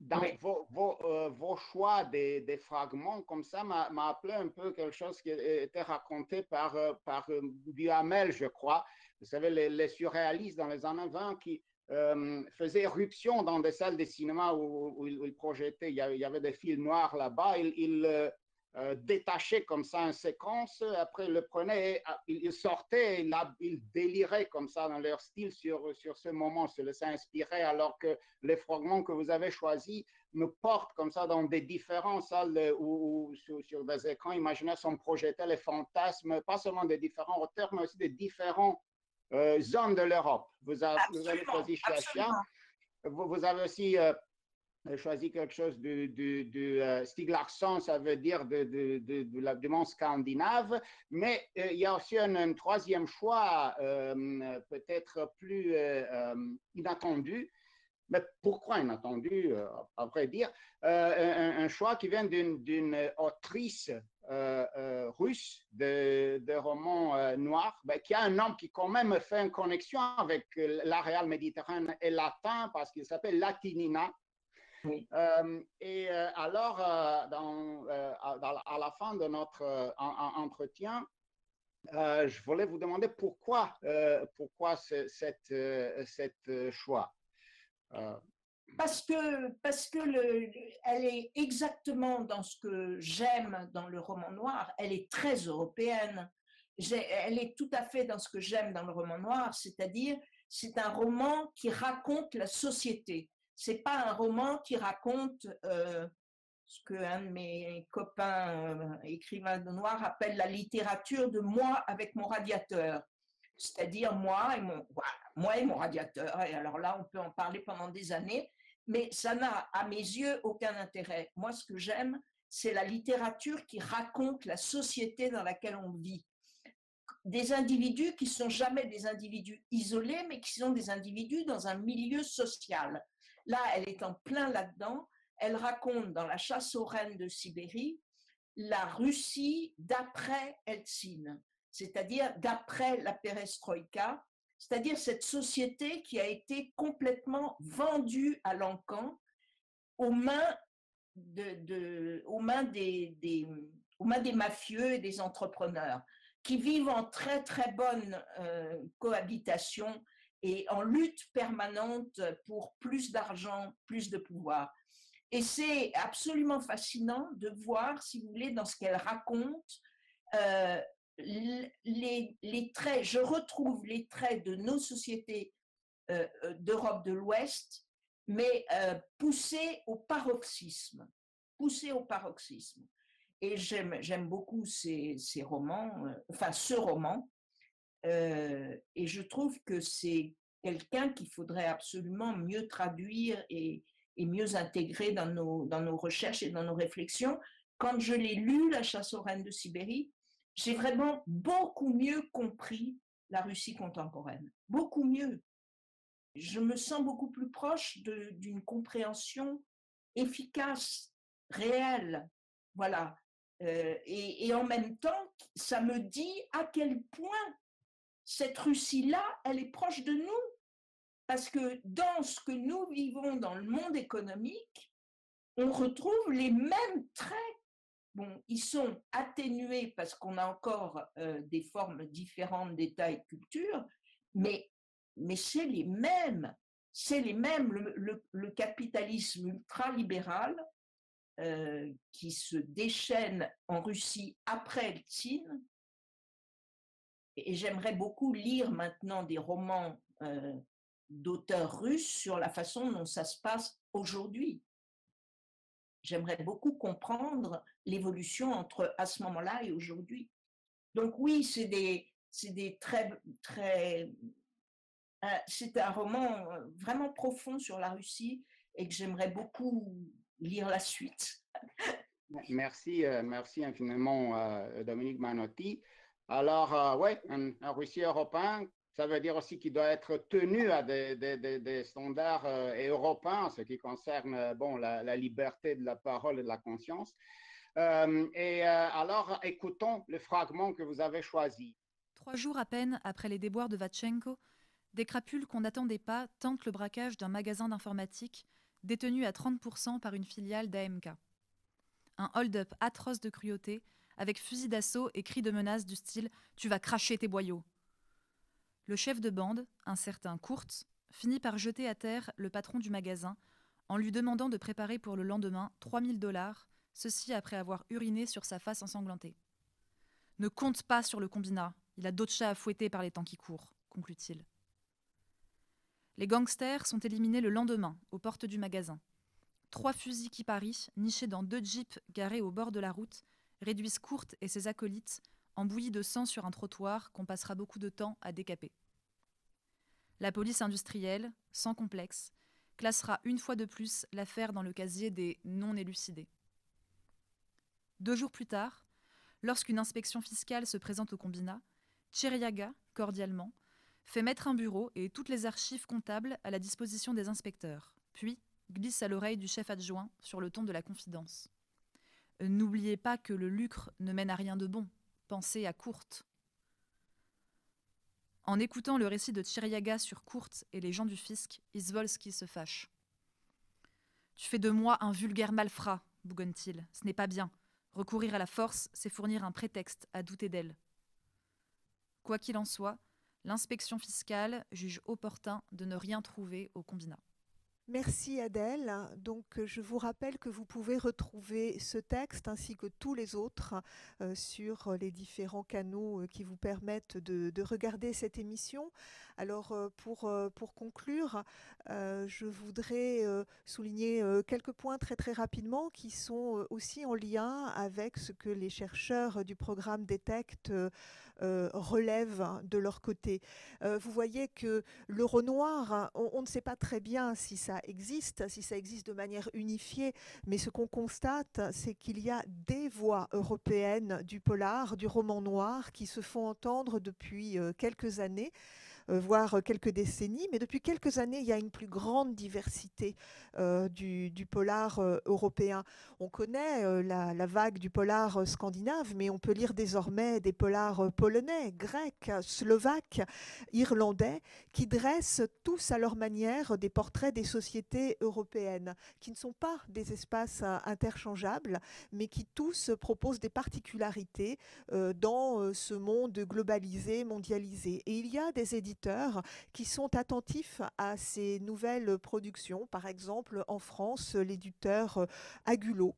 Speaker 4: dans vos, euh, vos, choix des, des, fragments, comme ça, m'a appelé un peu quelque chose qui était raconté par, par Duhamel, je crois. Vous savez, les, surréalistes dans les années 20 qui euh, faisaient éruption dans des salles de cinéma où, ils, projetaient, il y, avait, des fils noirs là-bas, ils, ils euh, euh, détachaient comme ça une séquence, après ils le prenaient, ils sortaient, ils, ils déliraient comme ça dans leur style sur, sur ce moment, se laissaient inspirer, alors que les fragments que vous avez choisis me portent comme ça dans des différentes salles où, sur, sur, des écrans. Imaginaires sont projetés les fantasmes, pas seulement des différents auteurs, mais aussi des différents euh, zone de l'Europe. Vous, avez choisi Chassia. Vous, vous, avez aussi euh, choisi quelque chose du, du, euh, Stig Larsson, ça veut dire de, de, du monde scandinave, mais il y a aussi un, troisième choix peut-être plus inattendu, mais pourquoi inattendu, à vrai dire, un, choix qui vient d'une autrice euh, euh, russe de, de romans euh, noirs, ben, qui a un nom qui quand même fait une connexion avec la réelle Méditerranée et latin parce qu'il s'appelle Latinina. et alors, dans, à, la fin de notre entretien, je voulais vous demander pourquoi, pourquoi cette, cette choix
Speaker 5: parce que, parce que le, elle est exactement dans ce que j'aime dans le roman noir. Elle est très européenne. Elle est tout à fait dans ce que j'aime dans le roman noir, c'est-à-dire c'est un roman qui raconte la société. C'est pas un roman qui raconte euh, ce que un de mes copains euh, écrivains de noir appelle la littérature de moi avec mon radiateur. C'est-à-dire moi et mon, moi et mon radiateur. Et alors là, on peut en parler pendant des années mais ça n'a, à mes yeux, aucun intérêt. Moi, ce que j'aime, c'est la littérature qui raconte la société dans laquelle on vit. Des individus qui sont jamais des individus isolés, mais qui sont des individus dans un milieu social. Là, elle est en plein là-dedans. Elle raconte dans La chasse aux reines de Sibérie la Russie d'après Eltsine, c'est-à-dire d'après la perestroïka, c'est-à-dire cette société qui a été complètement vendue à l'encan aux mains, de, des, des mafieux et des entrepreneurs qui vivent en très très bonne euh, cohabitation et en lutte permanente pour plus d'argent, plus de pouvoir. Et c'est absolument fascinant de voir, si vous voulez, dans ce qu'elle raconte, euh, les, traits, je retrouve les traits de nos sociétés euh, euh, d'Europe de l'Ouest, mais euh, poussés au paroxysme, poussés au paroxysme. Et j'aime beaucoup ces, romans, enfin ce roman, et je trouve que c'est quelqu'un qu'il faudrait absolument mieux traduire et, mieux intégrer dans nos, dans nos recherches et dans nos réflexions. Quand je l'ai lu, La chasse aux reines de Sibérie, j'ai vraiment beaucoup mieux compris la Russie contemporaine, beaucoup mieux. Je me sens beaucoup plus proche d'une compréhension efficace, réelle, voilà. Euh, et, en même temps, ça me dit à quel point cette Russie-là, elle est proche de nous. Parce que dans ce que nous vivons dans le monde économique, on retrouve les mêmes traits ils sont atténués parce qu'on a encore euh, des formes différentes d'État et de culture, mais, mais c'est les mêmes. C'est les mêmes. Le, capitalisme ultralibéral euh, qui se déchaîne en Russie après Eltsine. Et j'aimerais beaucoup lire maintenant des romans euh, d'auteurs russes sur la façon dont ça se passe aujourd'hui j'aimerais beaucoup comprendre l'évolution entre à ce moment-là et aujourd'hui. Donc oui, c'est des, c'est des très, très, euh, c'est un roman euh, vraiment profond sur la Russie et que j'aimerais beaucoup lire la suite.
Speaker 4: Merci, euh, merci infiniment Dominique Manotti. Alors, oui, un, Russie européen, ça veut dire aussi qu'il doit être tenu à des, standards européens, ce qui concerne bon, la, liberté de la parole et de la conscience. Et alors, écoutons le fragment que vous avez choisi.
Speaker 3: Trois jours à peine après les déboires de Vatchenko, des crapules qu'on n'attendait pas tentent le braquage d'un magasin d'informatique détenu à 30% par une filiale d'AMK. Un hold-up atroce de cruauté, avec fusil d'assaut et cris de menace du style Tu vas cracher tes boyaux. Le chef de bande, un certain Kurtz, finit par jeter à terre le patron du magasin en lui demandant de préparer pour le lendemain 3000 dollars, ceci après avoir uriné sur sa face ensanglantée. Ne compte pas sur le combinat, il a d'autres chats à fouetter par les temps qui courent, conclut-il. Les gangsters sont éliminés le lendemain, aux portes du magasin. Trois fusils qui parient, nichés dans deux jeeps garés au bord de la route, réduisent Courte et ses acolytes en bouillie de sang sur un trottoir qu'on passera beaucoup de temps à décaper. La police industrielle, sans complexe, classera une fois de plus l'affaire dans le casier des non élucidés. Deux jours plus tard, lorsqu'une inspection fiscale se présente au combinat, Cheriaga, cordialement, fait mettre un bureau et toutes les archives comptables à la disposition des inspecteurs, puis glisse à l'oreille du chef adjoint sur le ton de la confidence. N'oubliez pas que le lucre ne mène à rien de bon. Pensez à Courte. En écoutant le récit de Chiriaga sur Courte et les gens du fisc, Isvolski se fâche. Tu fais de moi un vulgaire malfrat, bougonne-t-il. Ce n'est pas bien. Recourir à la force, c'est fournir un prétexte à douter d'elle. Quoi qu'il en soit, L'inspection fiscale juge opportun de ne rien trouver au combinat.
Speaker 1: Merci Adèle. Donc je vous rappelle que vous pouvez retrouver ce texte ainsi que tous les autres euh, sur les différents canaux euh, qui vous permettent de, regarder cette émission. Alors euh, pour, pour conclure, je voudrais souligner quelques points très très rapidement qui sont aussi en lien avec ce que les chercheurs du programme DETECT euh, relèvent de leur côté. Euh, vous voyez que l'euro noir, on, ne sait pas très bien si ça existe, si ça existe de manière unifiée, mais ce qu'on constate, c'est qu'il y a des voix européennes du polar, du roman noir, qui se font entendre depuis euh, quelques années. Euh, voire quelques décennies, mais depuis quelques années, il y a une plus grande diversité euh, du, polar euh, européen. On connaît la, vague du polar scandinave, mais on peut lire désormais des polars polonais, grecs, slovaques, irlandais, qui dressent tous à leur manière des portraits des sociétés européennes, qui ne sont pas des espaces interchangeables, mais qui tous proposent des particularités dans ce monde globalisé, mondialisé. Et il y a des éditeurs qui sont attentifs à ces nouvelles productions. Par exemple, en France, l'éditeur euh, Agulot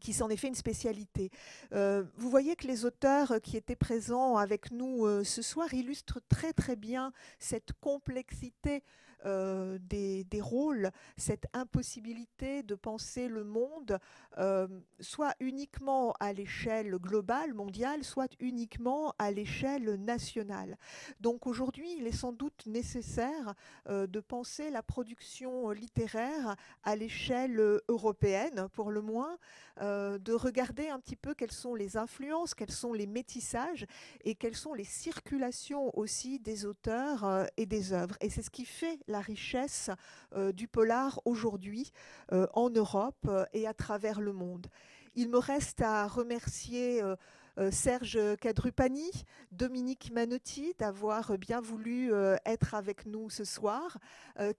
Speaker 1: qui s'en est fait une spécialité. Euh, vous voyez que les auteurs qui étaient présents avec nous euh, ce soir illustrent très très bien cette complexité euh, des, rôles, cette impossibilité de penser le monde euh, soit uniquement à l'échelle globale, mondiale, soit uniquement à l'échelle nationale. Donc aujourd'hui, il est sans doute nécessaire euh, de penser la production littéraire à l'échelle européenne, pour le moins, de regarder un petit peu quelles sont les influences, quels sont les métissages et quelles sont les circulations aussi des auteurs et des œuvres. Et c'est ce qui fait la richesse euh, du polar aujourd'hui euh, en Europe euh, et à travers le monde. Il me reste à remercier Serge Cadrupani, Dominique Manotti d'avoir bien voulu être avec nous ce soir,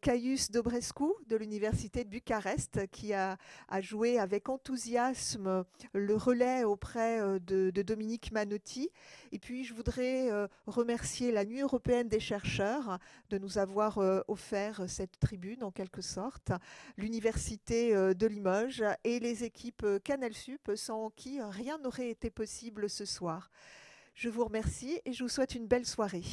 Speaker 1: Caius Dobrescu de l'Université de Bucarest qui a, joué avec enthousiasme le relais auprès de, Dominique Manotti. Et puis je voudrais remercier la Nuit européenne des chercheurs de nous avoir offert cette tribune en quelque sorte, l'Université de Limoges et les équipes Canal Sup sans qui rien n'aurait été possible ce soir. Je vous remercie et je vous souhaite une belle soirée.